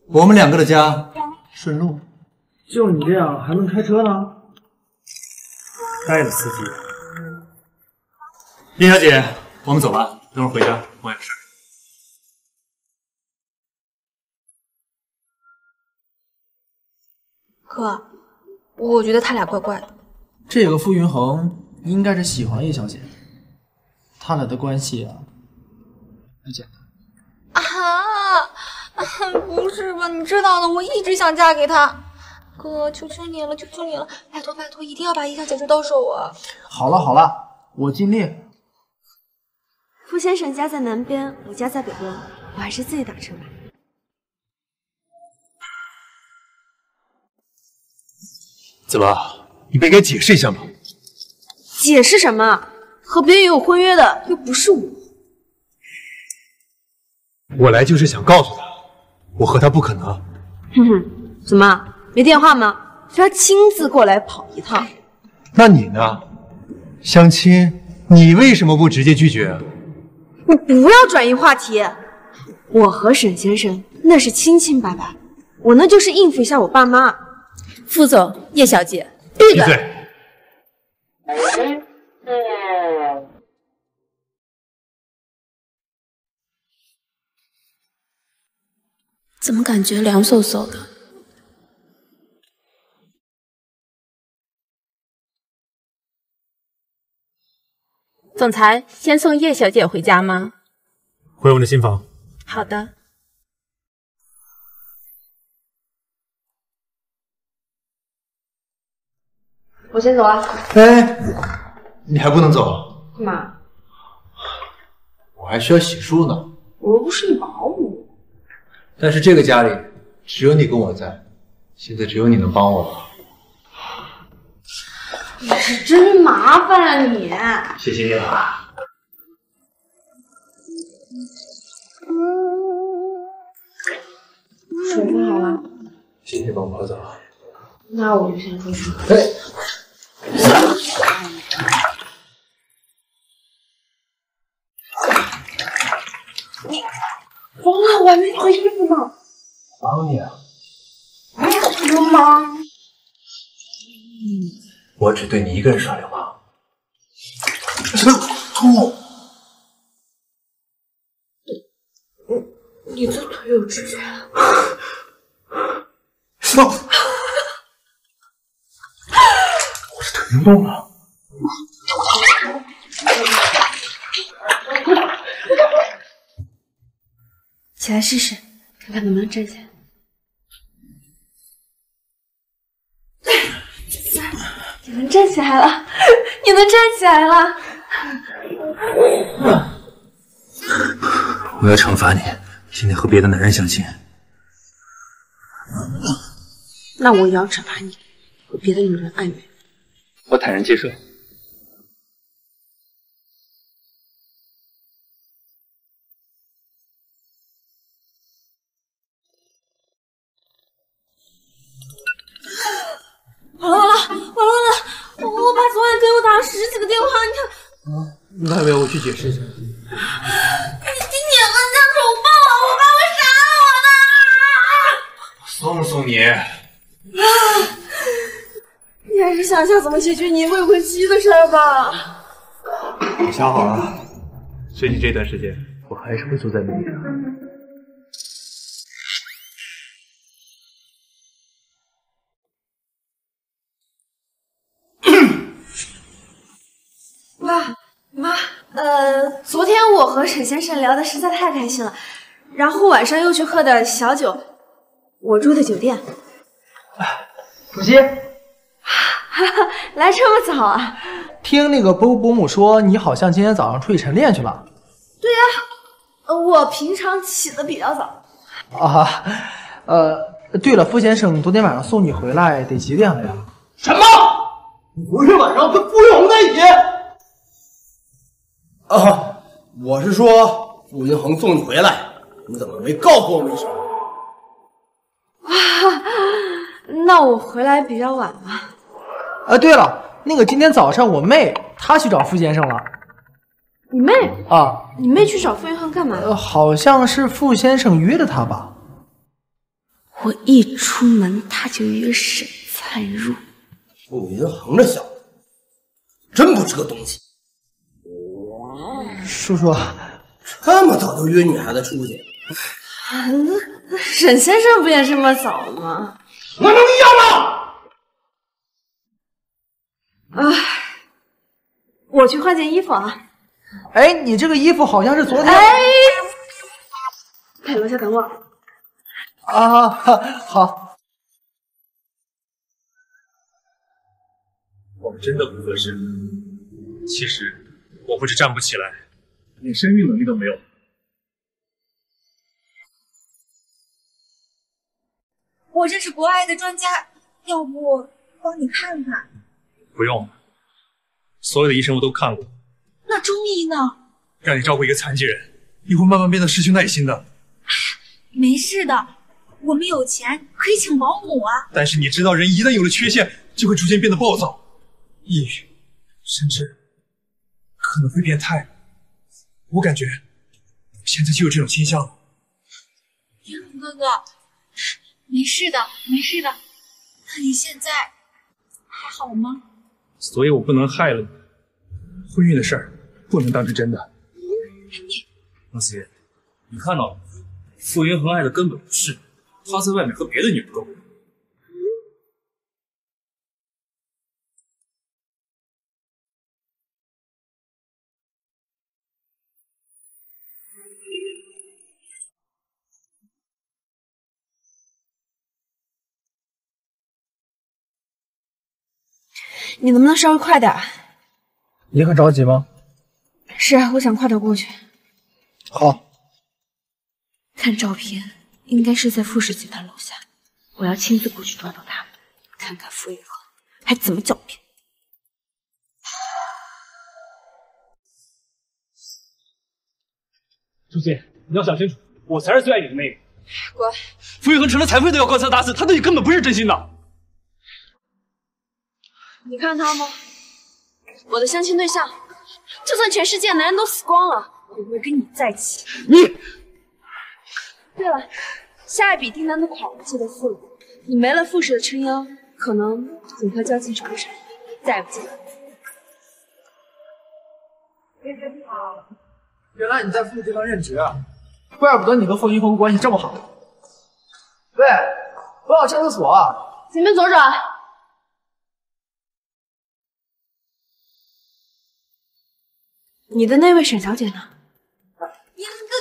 我们两个的家顺路。就你这样还能开车呢？该的司机。叶小姐，我们走吧，等会儿回家我有事。哥，我觉得他俩怪怪的。这个傅云恒应该是喜欢叶小姐，他俩的关系啊，很简单。啊，不是吧？你知道的，我一直想嫁给他。哥，求求你了，求求你了，拜托拜托，一定要把叶小姐追到手啊！好了好了，我尽力。傅先生家在南边，我家在北边，我还是自己打车吧。怎么？你不应该解释一下吗？解释什么？和别人有婚约的又不是我。我来就是想告诉他，我和他不可能。哼哼，怎么没电话吗？叫他亲自过来跑一趟。那你呢？相亲，你为什么不直接拒绝？你不要转移话题。我和沈先生那是清清白白，我那就是应付一下我爸妈。副总，叶小姐，闭嘴！怎么感觉凉飕飕的？总裁，先送叶小姐回家吗？回我们的新房。好的。我先走了。哎，你还不能走，干嘛？我还需要洗漱呢。我又不是你保姆。但是这个家里只有你跟我在，现在只有你能帮我了。你是真麻烦啊你！谢谢你了。水喝好了，谢谢帮我泡澡。那我就先出去了。你疯了，我还没脱衣服呢。帮你啊，流氓！我只对你一个人耍流氓。吐！你这腿有指甲。stop！我的腿又动了。起来试试，看看能不能站起来。站起来了，你能站起来了。我要惩罚你，今天和别的男人相亲。那我也要惩罚你，和别的女人暧昧。我坦然接受。完了完了完了完了！我爸昨晚给我打了十几个电话，你看，你还没有我去解释一下？你今年了家丑报啊！我爸会杀送送你。我的！你还是想想怎么解决你未婚妻的事儿吧。我想好了，最近这段时间我还是会坐在那里的。呃，昨天我和沈先生聊的实在太开心了，然后晚上又去喝点小酒，我住的酒店。主席，来这么早啊？听那个伯伯母说，你好像今天早上出去晨练去了对呀、呃我平常起的比较早。啊？呃，对了，傅先生昨天晚上送你回来得几点了呀？什么？你昨天晚上跟傅玉红在一起？啊，我是说傅云恒送你回来，你怎么没告诉我们一声？啊，那我回来比较晚了。啊，对了，那个今天早上我妹她去找傅先生了你妹？啊，你妹去找傅云恒干嘛？呃，好像是傅先生约的她吧？我一出门他就约沈灿入。傅云恒这小子真不是个东西，叔叔，这么早就约女孩子出去，啊，那那沈先生不也这么早吗？我能一样吗？啊，我去换件衣服啊。哎，你这个衣服好像是昨天。哎，在楼下等我。啊，好。我们真的不合适。其实我不是站不起来，连生育能力都没有。我这是国外的专家，要不帮你看看？不用了，所有的医生我都看过，那中医呢？让你照顾一个残疾人，你会慢慢变得失去耐心的。没事的，我们有钱，可以请保姆啊。但是你知道，人一旦有了缺陷，就会逐渐变得暴躁、抑郁，甚至可能会变态。我感觉现在就有这种倾向了。云恒哥哥，没事的，没事的。那你现在还好吗？所以我不能害了你。婚育的事儿不能当成真的。王思月，你看到了吗？傅云恒爱的根本不是他在外面和别的女人勾你能不能稍微快点？你很着急吗？是啊，我想快点过去。好。看照片，应该是在富氏集团楼下。我要亲自过去抓到他们，看看傅云衡还怎么狡辩。朱姬，你要想清楚，我才是最爱你的那个。乖，傅云衡成了残废都要高三打死，他对你根本不是真心的。你看他吗？我的相亲对象，就算全世界男人都死光了，我也不会跟你在一起。你，对了，下一笔订单的款记得付了。你没了傅氏的撑腰，可能整条交际就不闪，再也不见了。原来你在傅集团任职啊，怪不得你和傅云峰关系这么好。喂，我想上厕所啊。前面左转。你的那位沈小姐呢？英子哥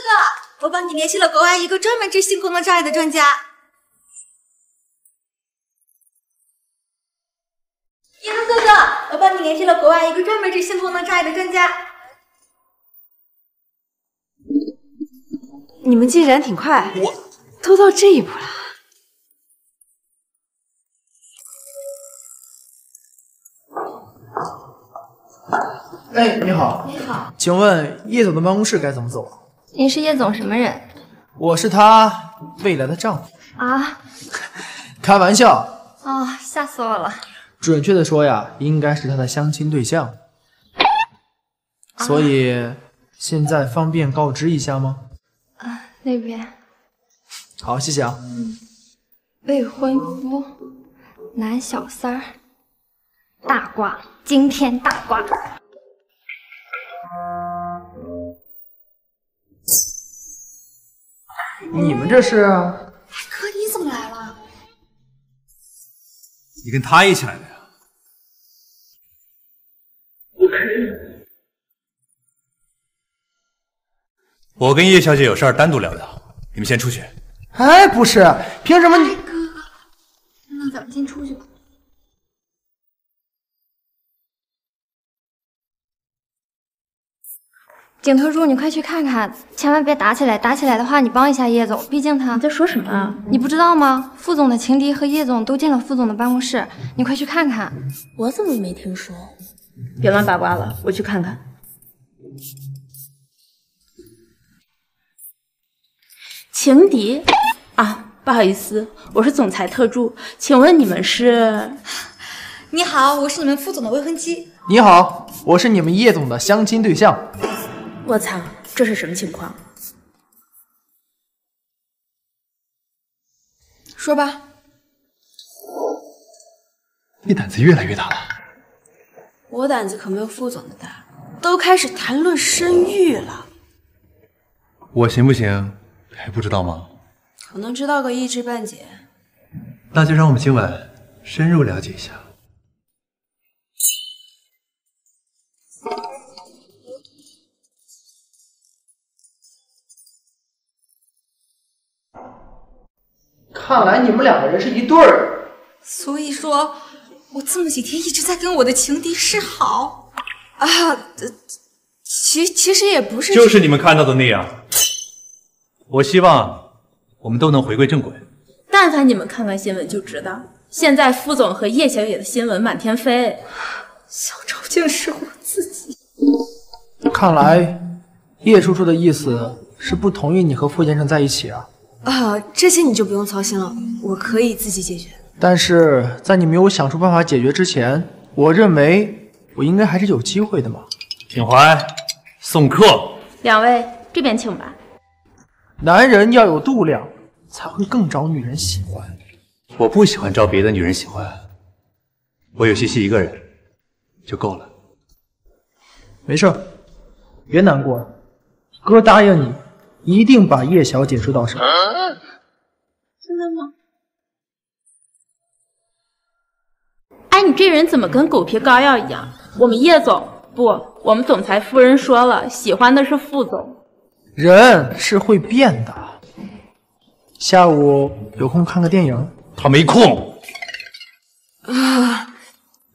哥，我帮你联系了国外一个专门治性功能障碍的专家。英子哥哥，我帮你联系了国外一个专门治性功能障碍的专家。你们进展挺快，我都到这一步了。哎，你好。你好，请问叶总的办公室该怎么走？您是叶总什么人我是他未来的丈夫。啊？开玩笑，哦，吓死我了！准确的说呀，应该是他的相亲对象。所以现在方便告知一下吗？啊，那边好，谢谢啊。未婚夫，男小三儿，大挂，惊天大挂。你们这是？哎哥，你怎么来了？你跟他一起来的呀？我跟叶小姐有事儿单独聊聊，你们先出去。哎，不是，凭什么你哥？那咱们先出去吧。景特助，你快去看看，千万别打起来！打起来的话，你帮一下叶总，毕竟他……你在说什么啊？你不知道吗？副总的情敌和叶总都进了副总的办公室，你快去看看。我怎么没听说？别乱八卦了，我去看看。情敌啊，不好意思，我是总裁特助，请问你们是？你好，我是你们副总的未婚妻。你好，我是你们叶总的相亲对象。我操，这是什么情况？说吧。你胆子越来越大了。我胆子可没有副总的大，都开始谈论生育了。我行不行还不知道吗？可能知道个一知半解。那就让我们今晚深入了解一下。看来你们两个人是一对儿。所以说，我这么几天一直在跟我的情敌示好啊。其其实也不是，就是你们看到的那样。我希望我们都能回归正轨。但凡你们看完新闻就知道，现在副总和叶小姐的新闻满天飞。小丑竟是我自己。看来叶叔叔的意思是不同意你和傅先生在一起啊。啊，这些你就不用操心了，我可以自己解决。但是在你没有想出办法解决之前，我认为我应该还是有机会的嘛。品怀，送客。两位这边请吧。男人要有度量，才会更招女人喜欢。我不喜欢招别的女人喜欢，我有西西一个人就够了。没事，别难过，哥答应你。一定把叶小姐追到手。真的吗？哎，你这人怎么跟狗皮膏药一样？我们叶总不，我们总裁夫人说了，喜欢的是副总。人是会变的。下午有空看个电影？他没空。啊，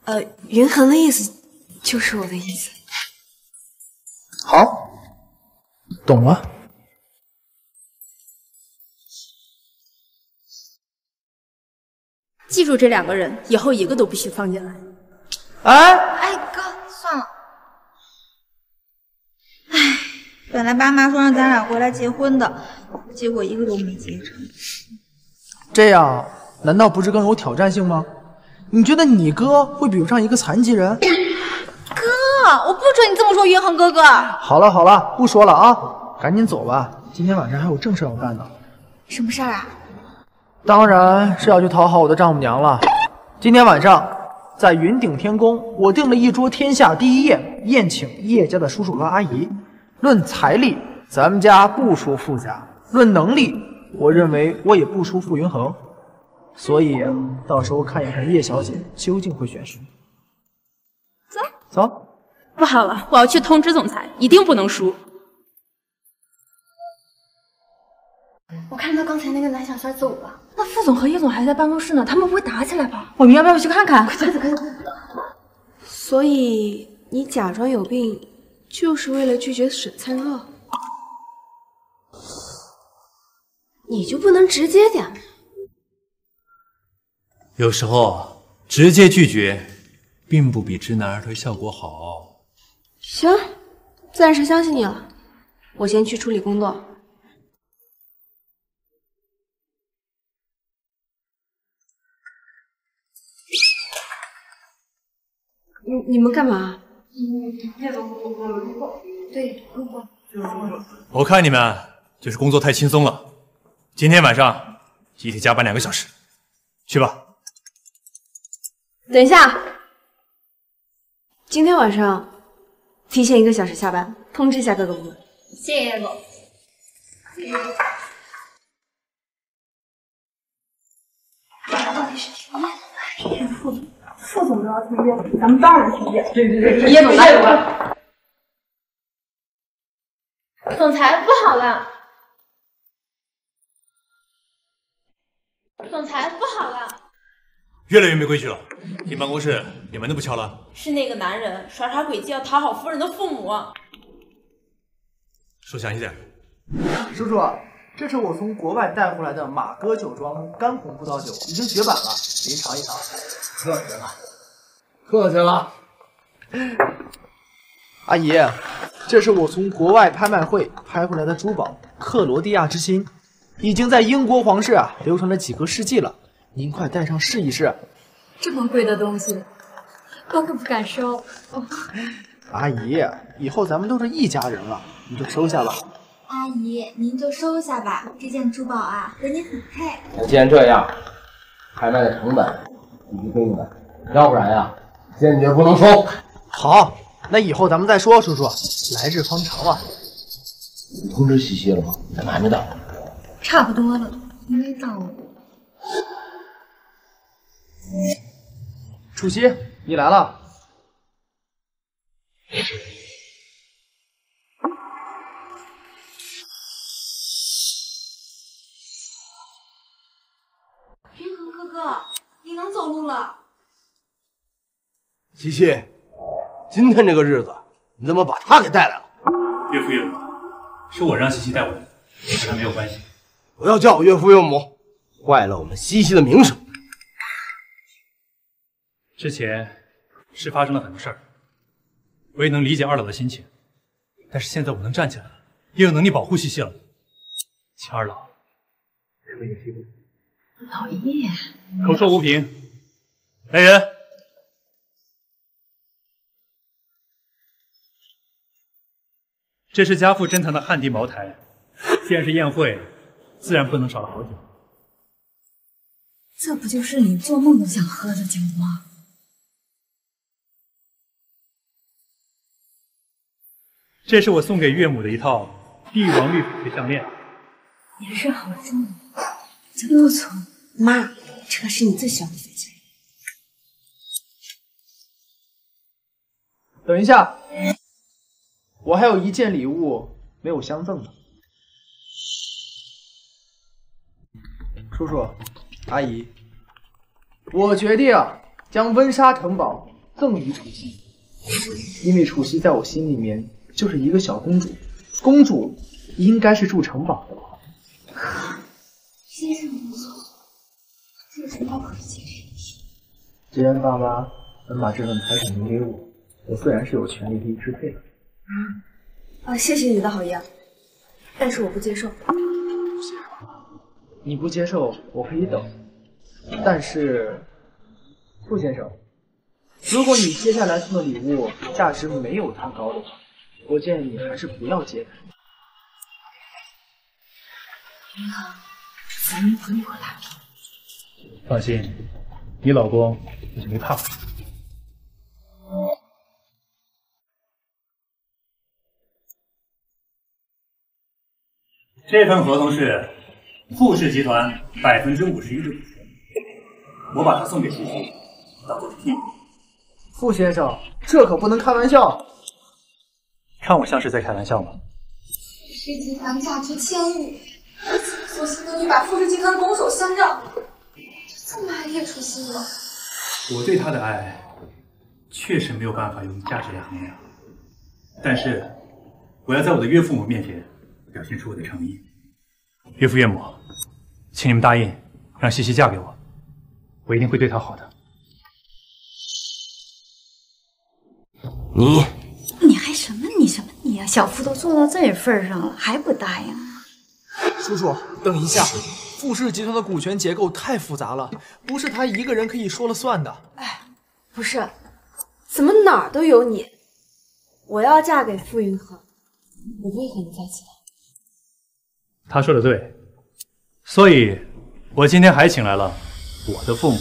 呃，云恒的意思就是我的意思。好，懂了。记住这两个人，以后一个都不许放进来。哎哎，哥，算了。哎，本来爸妈说让咱俩回来结婚的，结果一个都没结成。这样难道不是更有挑战性吗？你觉得你哥会比不上一个残疾人？哥，我不准你这么说云恒哥哥。好了好了，不说了啊，赶紧走吧，今天晚上还有正事要干呢。什么事儿啊？当然是要去讨好我的丈母娘了。今天晚上在云顶天宫，我订了一桌天下第一宴，宴请叶家的叔叔和阿姨。论财力，咱们家不输傅家；论能力，我认为我也不输傅云恒。所以到时候看一看叶小姐究竟会选谁。走走。不好了，我要去通知总裁，一定不能输。我看到刚才那个男小三走了，那副总和叶总还在办公室呢，他们不会打起来吧？我们要不要去看看？快走，快走，快走！所以你假装有病，就是为了拒绝沈灿若？你就不能直接点吗？有时候直接拒绝，并不比知难而退效果好。行，暂时相信你了。我先去处理工作。你你们干嘛？对，路过。我看你们就是工作太轻松了，今天晚上集体加班两个小时，去吧。等一下，今天晚上提前一个小时下班，通知一下各个部门。谢谢叶总。到底是听叶总的还是听副总？都要听叶总，咱们当然听叶总。对对对，叶总来吧。总裁不好了！总裁不好了！越来越没规矩了，进办公室连门都不敲了。是那个男人耍耍诡计，要讨好夫人的父母。说详细点。叔叔，这是我从国外带回来的马哥酒庄干红葡萄酒，已经绝版了，您尝一尝。客气了，客气了。阿姨，这是我从国外拍卖会拍回来的珠宝——克罗地亚之心，已经在英国皇室啊流传了几个世纪了。您快戴上试一试。这么贵的东西，我可不敢收。哦、阿姨，以后咱们都是一家人了，你就收下吧。阿姨，您就收下吧，这件珠宝啊和您很配。那既然这样，拍卖的成本必须给你们，要不然呀，坚决不能收。好，那以后咱们再说。叔叔，来日方长啊。你通知西西了吗？怎么还没到？差不多了，应该到了。楚西，你来了。西西，今天这个日子，你怎么把他给带来了？岳父岳母，是我让西西带我的，跟他没有关系。不要叫我岳父岳母，坏了我们西西的名声。之前是发生了很多事儿，我也能理解二老的心情，但是现在我能站起来了，也有能力保护西西了，请二老给我一个机会。老爷，口说无凭，来人！这是家父珍藏的汉地茅台，既然是宴会，自然不能少了好酒。这不就是你做梦都想喝的酒吗？这是我送给岳母的一套帝王绿翡翠项链，颜色好重，真不错。妈，这是你最喜欢的翡翠。等一下，我还有一件礼物没有相赠呢。叔叔，阿姨，我决定将温莎城堡赠予楚曦，因为楚曦在我心里面就是一个小公主，公主应该是住城堡的。先生不错，这是包可见既然爸妈能把这份财产留给我，我自然是有权利可以支配的。啊，谢谢你的好意啊，但是我不接受。你不接受，我可以等。但是，傅先生，如果你接下来送的礼物价值没有他高的话，我建议你还是不要接。银行，咱们不一块打拼。放心，你老公我就没怕过。这份合同是富氏集团百分之五十一的股权，我把它送给西西，当做。傅先生，这可不能开玩笑。看我像是在开玩笑吗？富氏集团价值千亿，索性的你把富氏集团拱手相让，这么爱叶楚心吗？我对他的爱确实没有办法用价值来衡量，但是我要在我的岳父母面前表现出我的诚意。岳父岳母，请你们答应让西西嫁给我，我一定会对她好的。你你还什么你什么你呀、小夫都做到这份上了，还不答应？叔叔，等一下，傅氏集团的股权结构太复杂了，不是他一个人可以说了算的。哎不是，怎么哪儿都有你？我要嫁给傅云鹤，我不会和你在一起的。他说的对，所以我今天还请来了我的父母。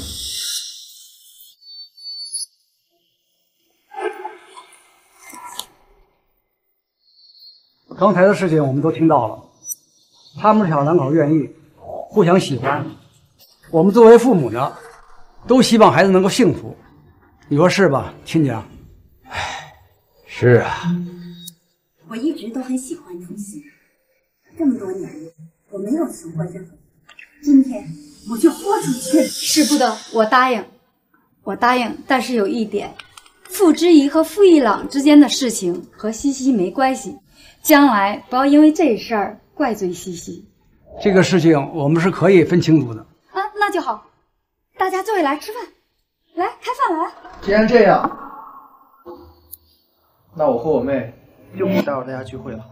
刚才的事情我们都听到了，他们这小两口愿意，互相喜欢。我们作为父母呢，都希望孩子能够幸福，你说是吧，亲家？是啊，我一直都很喜欢初心，这么多年我没有求过任何，今天我就豁出去了。是不得，我答应，我答应。但是有一点，傅之仪和傅一朗之间的事情和西西没关系，将来不要因为这事儿怪罪西西这个事情我们是可以分清楚的。啊。那就好，大家坐下来吃饭，来开饭来。既然这样，那我和我妹就不打扰大家聚会了。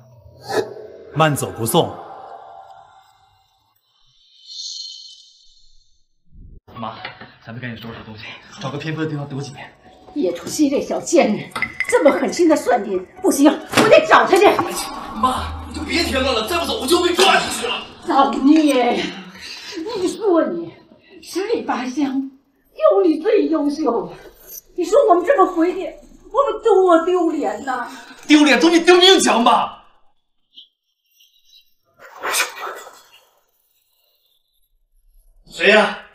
慢走不送。妈，咱们赶紧收拾东西，找个偏僻的地方躲几天。叶初曦这小贱人，这么狠心的算计，不行，我得找他去。妈，你就别添乱了，再不走我就被抓进去了。造孽呀！你说你十里八乡有你最优秀，你说我们这么回去，我们多丢脸呐！丢脸总比丢命强吧？谁呀、啊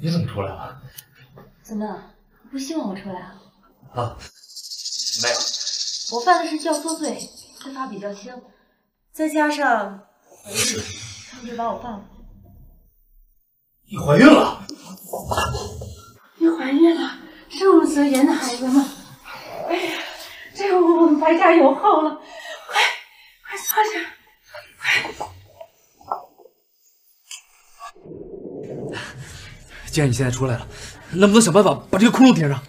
你怎么出来了？怎么了？不希望我出来啊？啊，没有。我犯的是教唆罪，罪罚比较轻，再加上他们就把我放了。你怀孕了？你怀孕了，是我们泽言的孩子吗？哎呀，这回我们白家有后了！快，快坐下。快既然你现在出来了，能不能想办法把这个窟窿填上？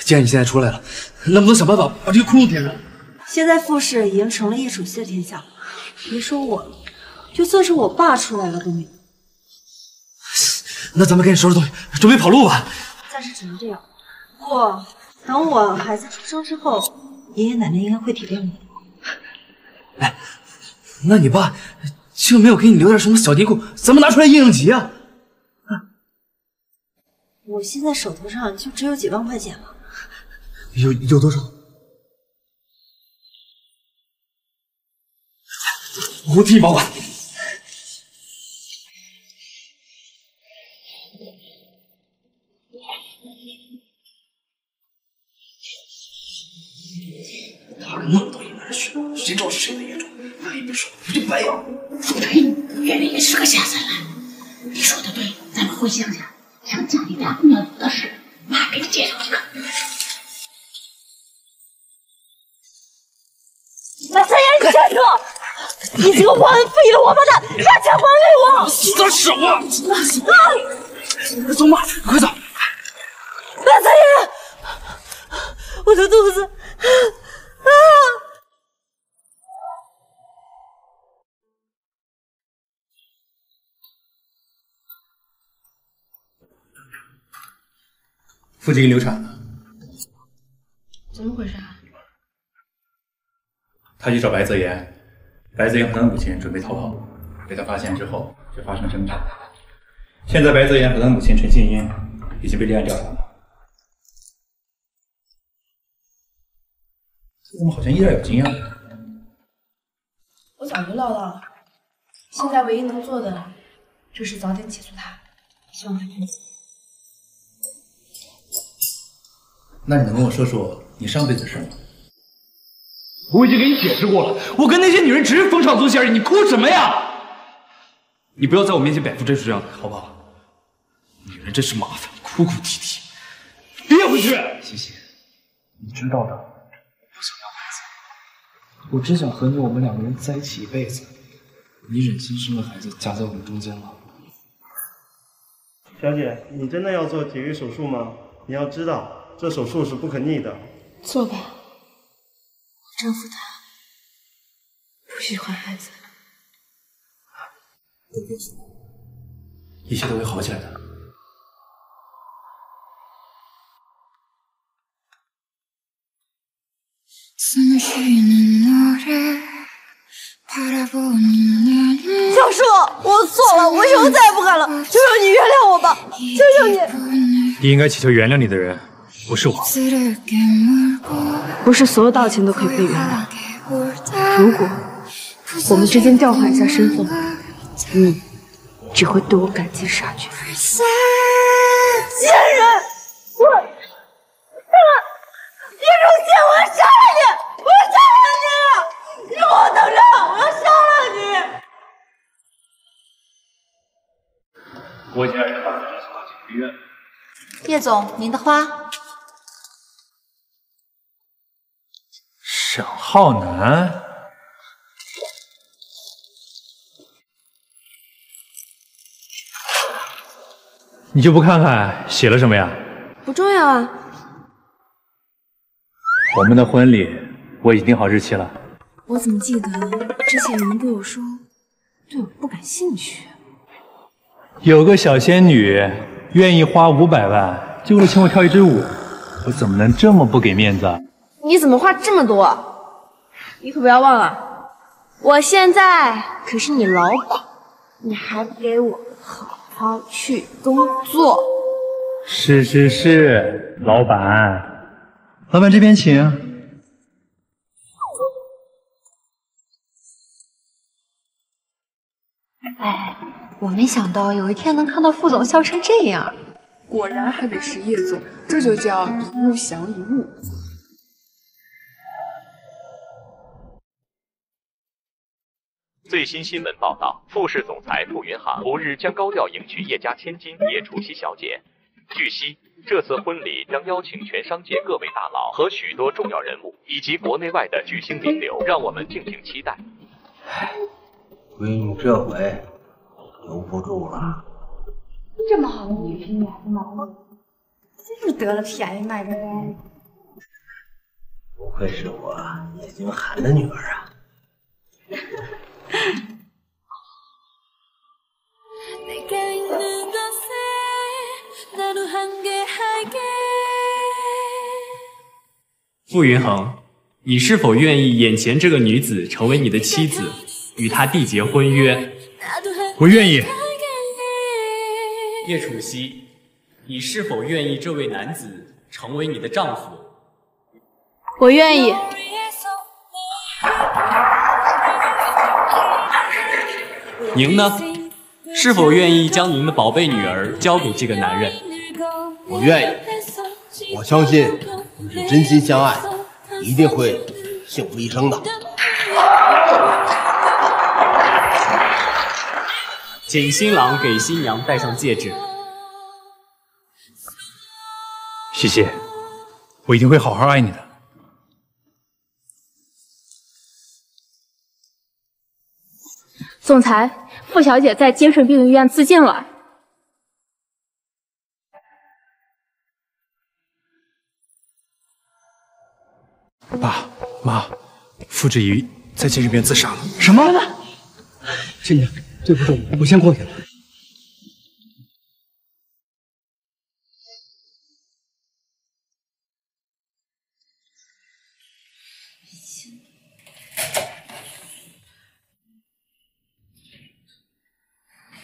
既然你现在出来了，能不能想办法把这个窟窿填上？现在傅氏已经成了叶楚曦的天下了，别说我了，就算是我爸出来了都没用。那咱们赶紧收拾东西，准备跑路吧。暂时只能这样，不过等我孩子出生之后，爷爷奶奶应该会体谅我。那你爸就没有给你留点什么小金库？咱们拿出来应应急啊！我现在手头上就只有几万块钱了。有有多少？我替你保管。梦到一男人身，谁知道是谁的野种？那也别说，不就白养？我呸！原来也是个下三滥。你说的对，咱们回乡下，想家里家姑娘有的是，妈给你介绍一个。白三爷，你站住！你这个忘恩负义的王八蛋，把钱还给我！撒手啊！啊！走妈，你快走。白三爷，我的肚子。啊！腹肌流产了，怎么回事啊？他去找白泽言，白泽言和他的母亲准备逃跑，被他发现之后就发生争吵。现在白泽言和他的母亲陈静音已经被立案调查了。这怎么好像一点有经验？我早就料到了，现在唯一能做的就是早点起诉他，希望他认罪。那你能跟我说说你上辈子的事吗？我已经给你解释过了，我跟那些女人只是逢场作戏而已，你哭什么呀？你不要在我面前摆出这副样子，好不好？女人真是麻烦，哭哭啼啼。憋回去！谢谢，你知道的，我只想和你我们两个人在一起一辈子。你忍心生个孩子夹在我们中间吗？小姐，你真的要做体育手术吗？你要知道。这手术是不可逆的。做吧，我丈夫他不喜欢孩子。都别说，一切都会好起来的。小树，我错了，我以后再也不敢了，求求你原谅我吧，求求你。你应该祈求原谅你的人。不是我，不是所有道歉都可以被原谅。如果我们之间调换一下身份，你只会对我感激杀绝。贱人，我，他，叶如仙，我要杀了你！我要杀了你！你给我等着，我要杀了你！我已经让人把子珍送到警医院。叶总，您的花。沈浩南，你就不看看写了什么呀？不重要啊。我们的婚礼我已经定好日期了。我怎么记得之前您对我说对我不感兴趣？有个小仙女愿意花五百万就为了请我跳一支舞，我怎么能这么不给面子？你怎么话这么多？你可不要忘了，我现在可是你老板，你还不给我好好去工作？是是是，老板，老板这边请。哎，我没想到有一天能看到副总笑成这样。果然还得是叶总，这就叫一物降一物。最新新闻报道，富士总裁傅云航昨日将高调迎娶叶家千金叶楚曦小姐。据悉，这次婚礼将邀请全商界各位大佬和许多重要人物，以及国内外的巨星名流，让我们敬请期待。闺女这回留不住了。这么好的女婿，你还不忙吗？真是得了便宜卖乖乖。不愧是我叶君寒的女儿啊！傅云恒，你是否愿意眼前这个女子成为你的妻子，与她缔结婚约？我愿意。叶楚曦，你是否愿意这位男子成为你的丈夫？我愿意。您呢？是否愿意将您的宝贝女儿交给这个男人？我愿意。我相信，真心相爱，一定会幸福一生的。请新郎给新娘戴上戒指。谢谢，我一定会好好爱你的。总裁，傅小姐在精神病医院自尽了。爸妈，傅志怡在监狱里面自杀了。什么？倩倩，这不住我，我先过去了。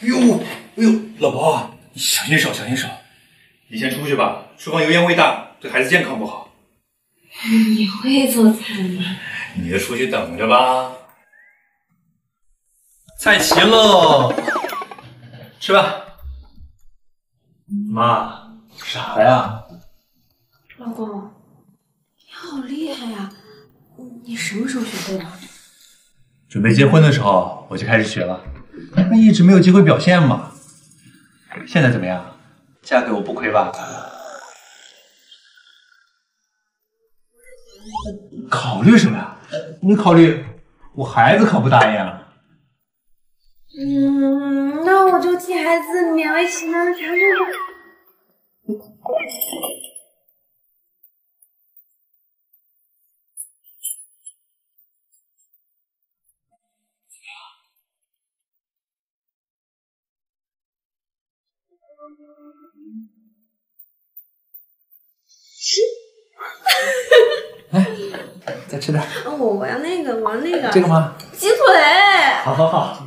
哎呦，哎呦，老婆，小心手，小心手。你先出去吧，厨房油烟味大，对孩子健康不好。你会做菜吗？你就出去等着吧。菜齐喽，吃吧。妈，啥呀？老公，你好厉害呀！你什么时候学会的？准备结婚的时候我就开始学了，那一直没有机会表现嘛。现在怎么样？嫁给我不亏吧？考虑什么呀？你考虑，我孩子可不答应。嗯，那我就替孩子勉为其难的尝试吧。再吃点。我我要那个，我要那个。这个吗？鸡腿。好好好。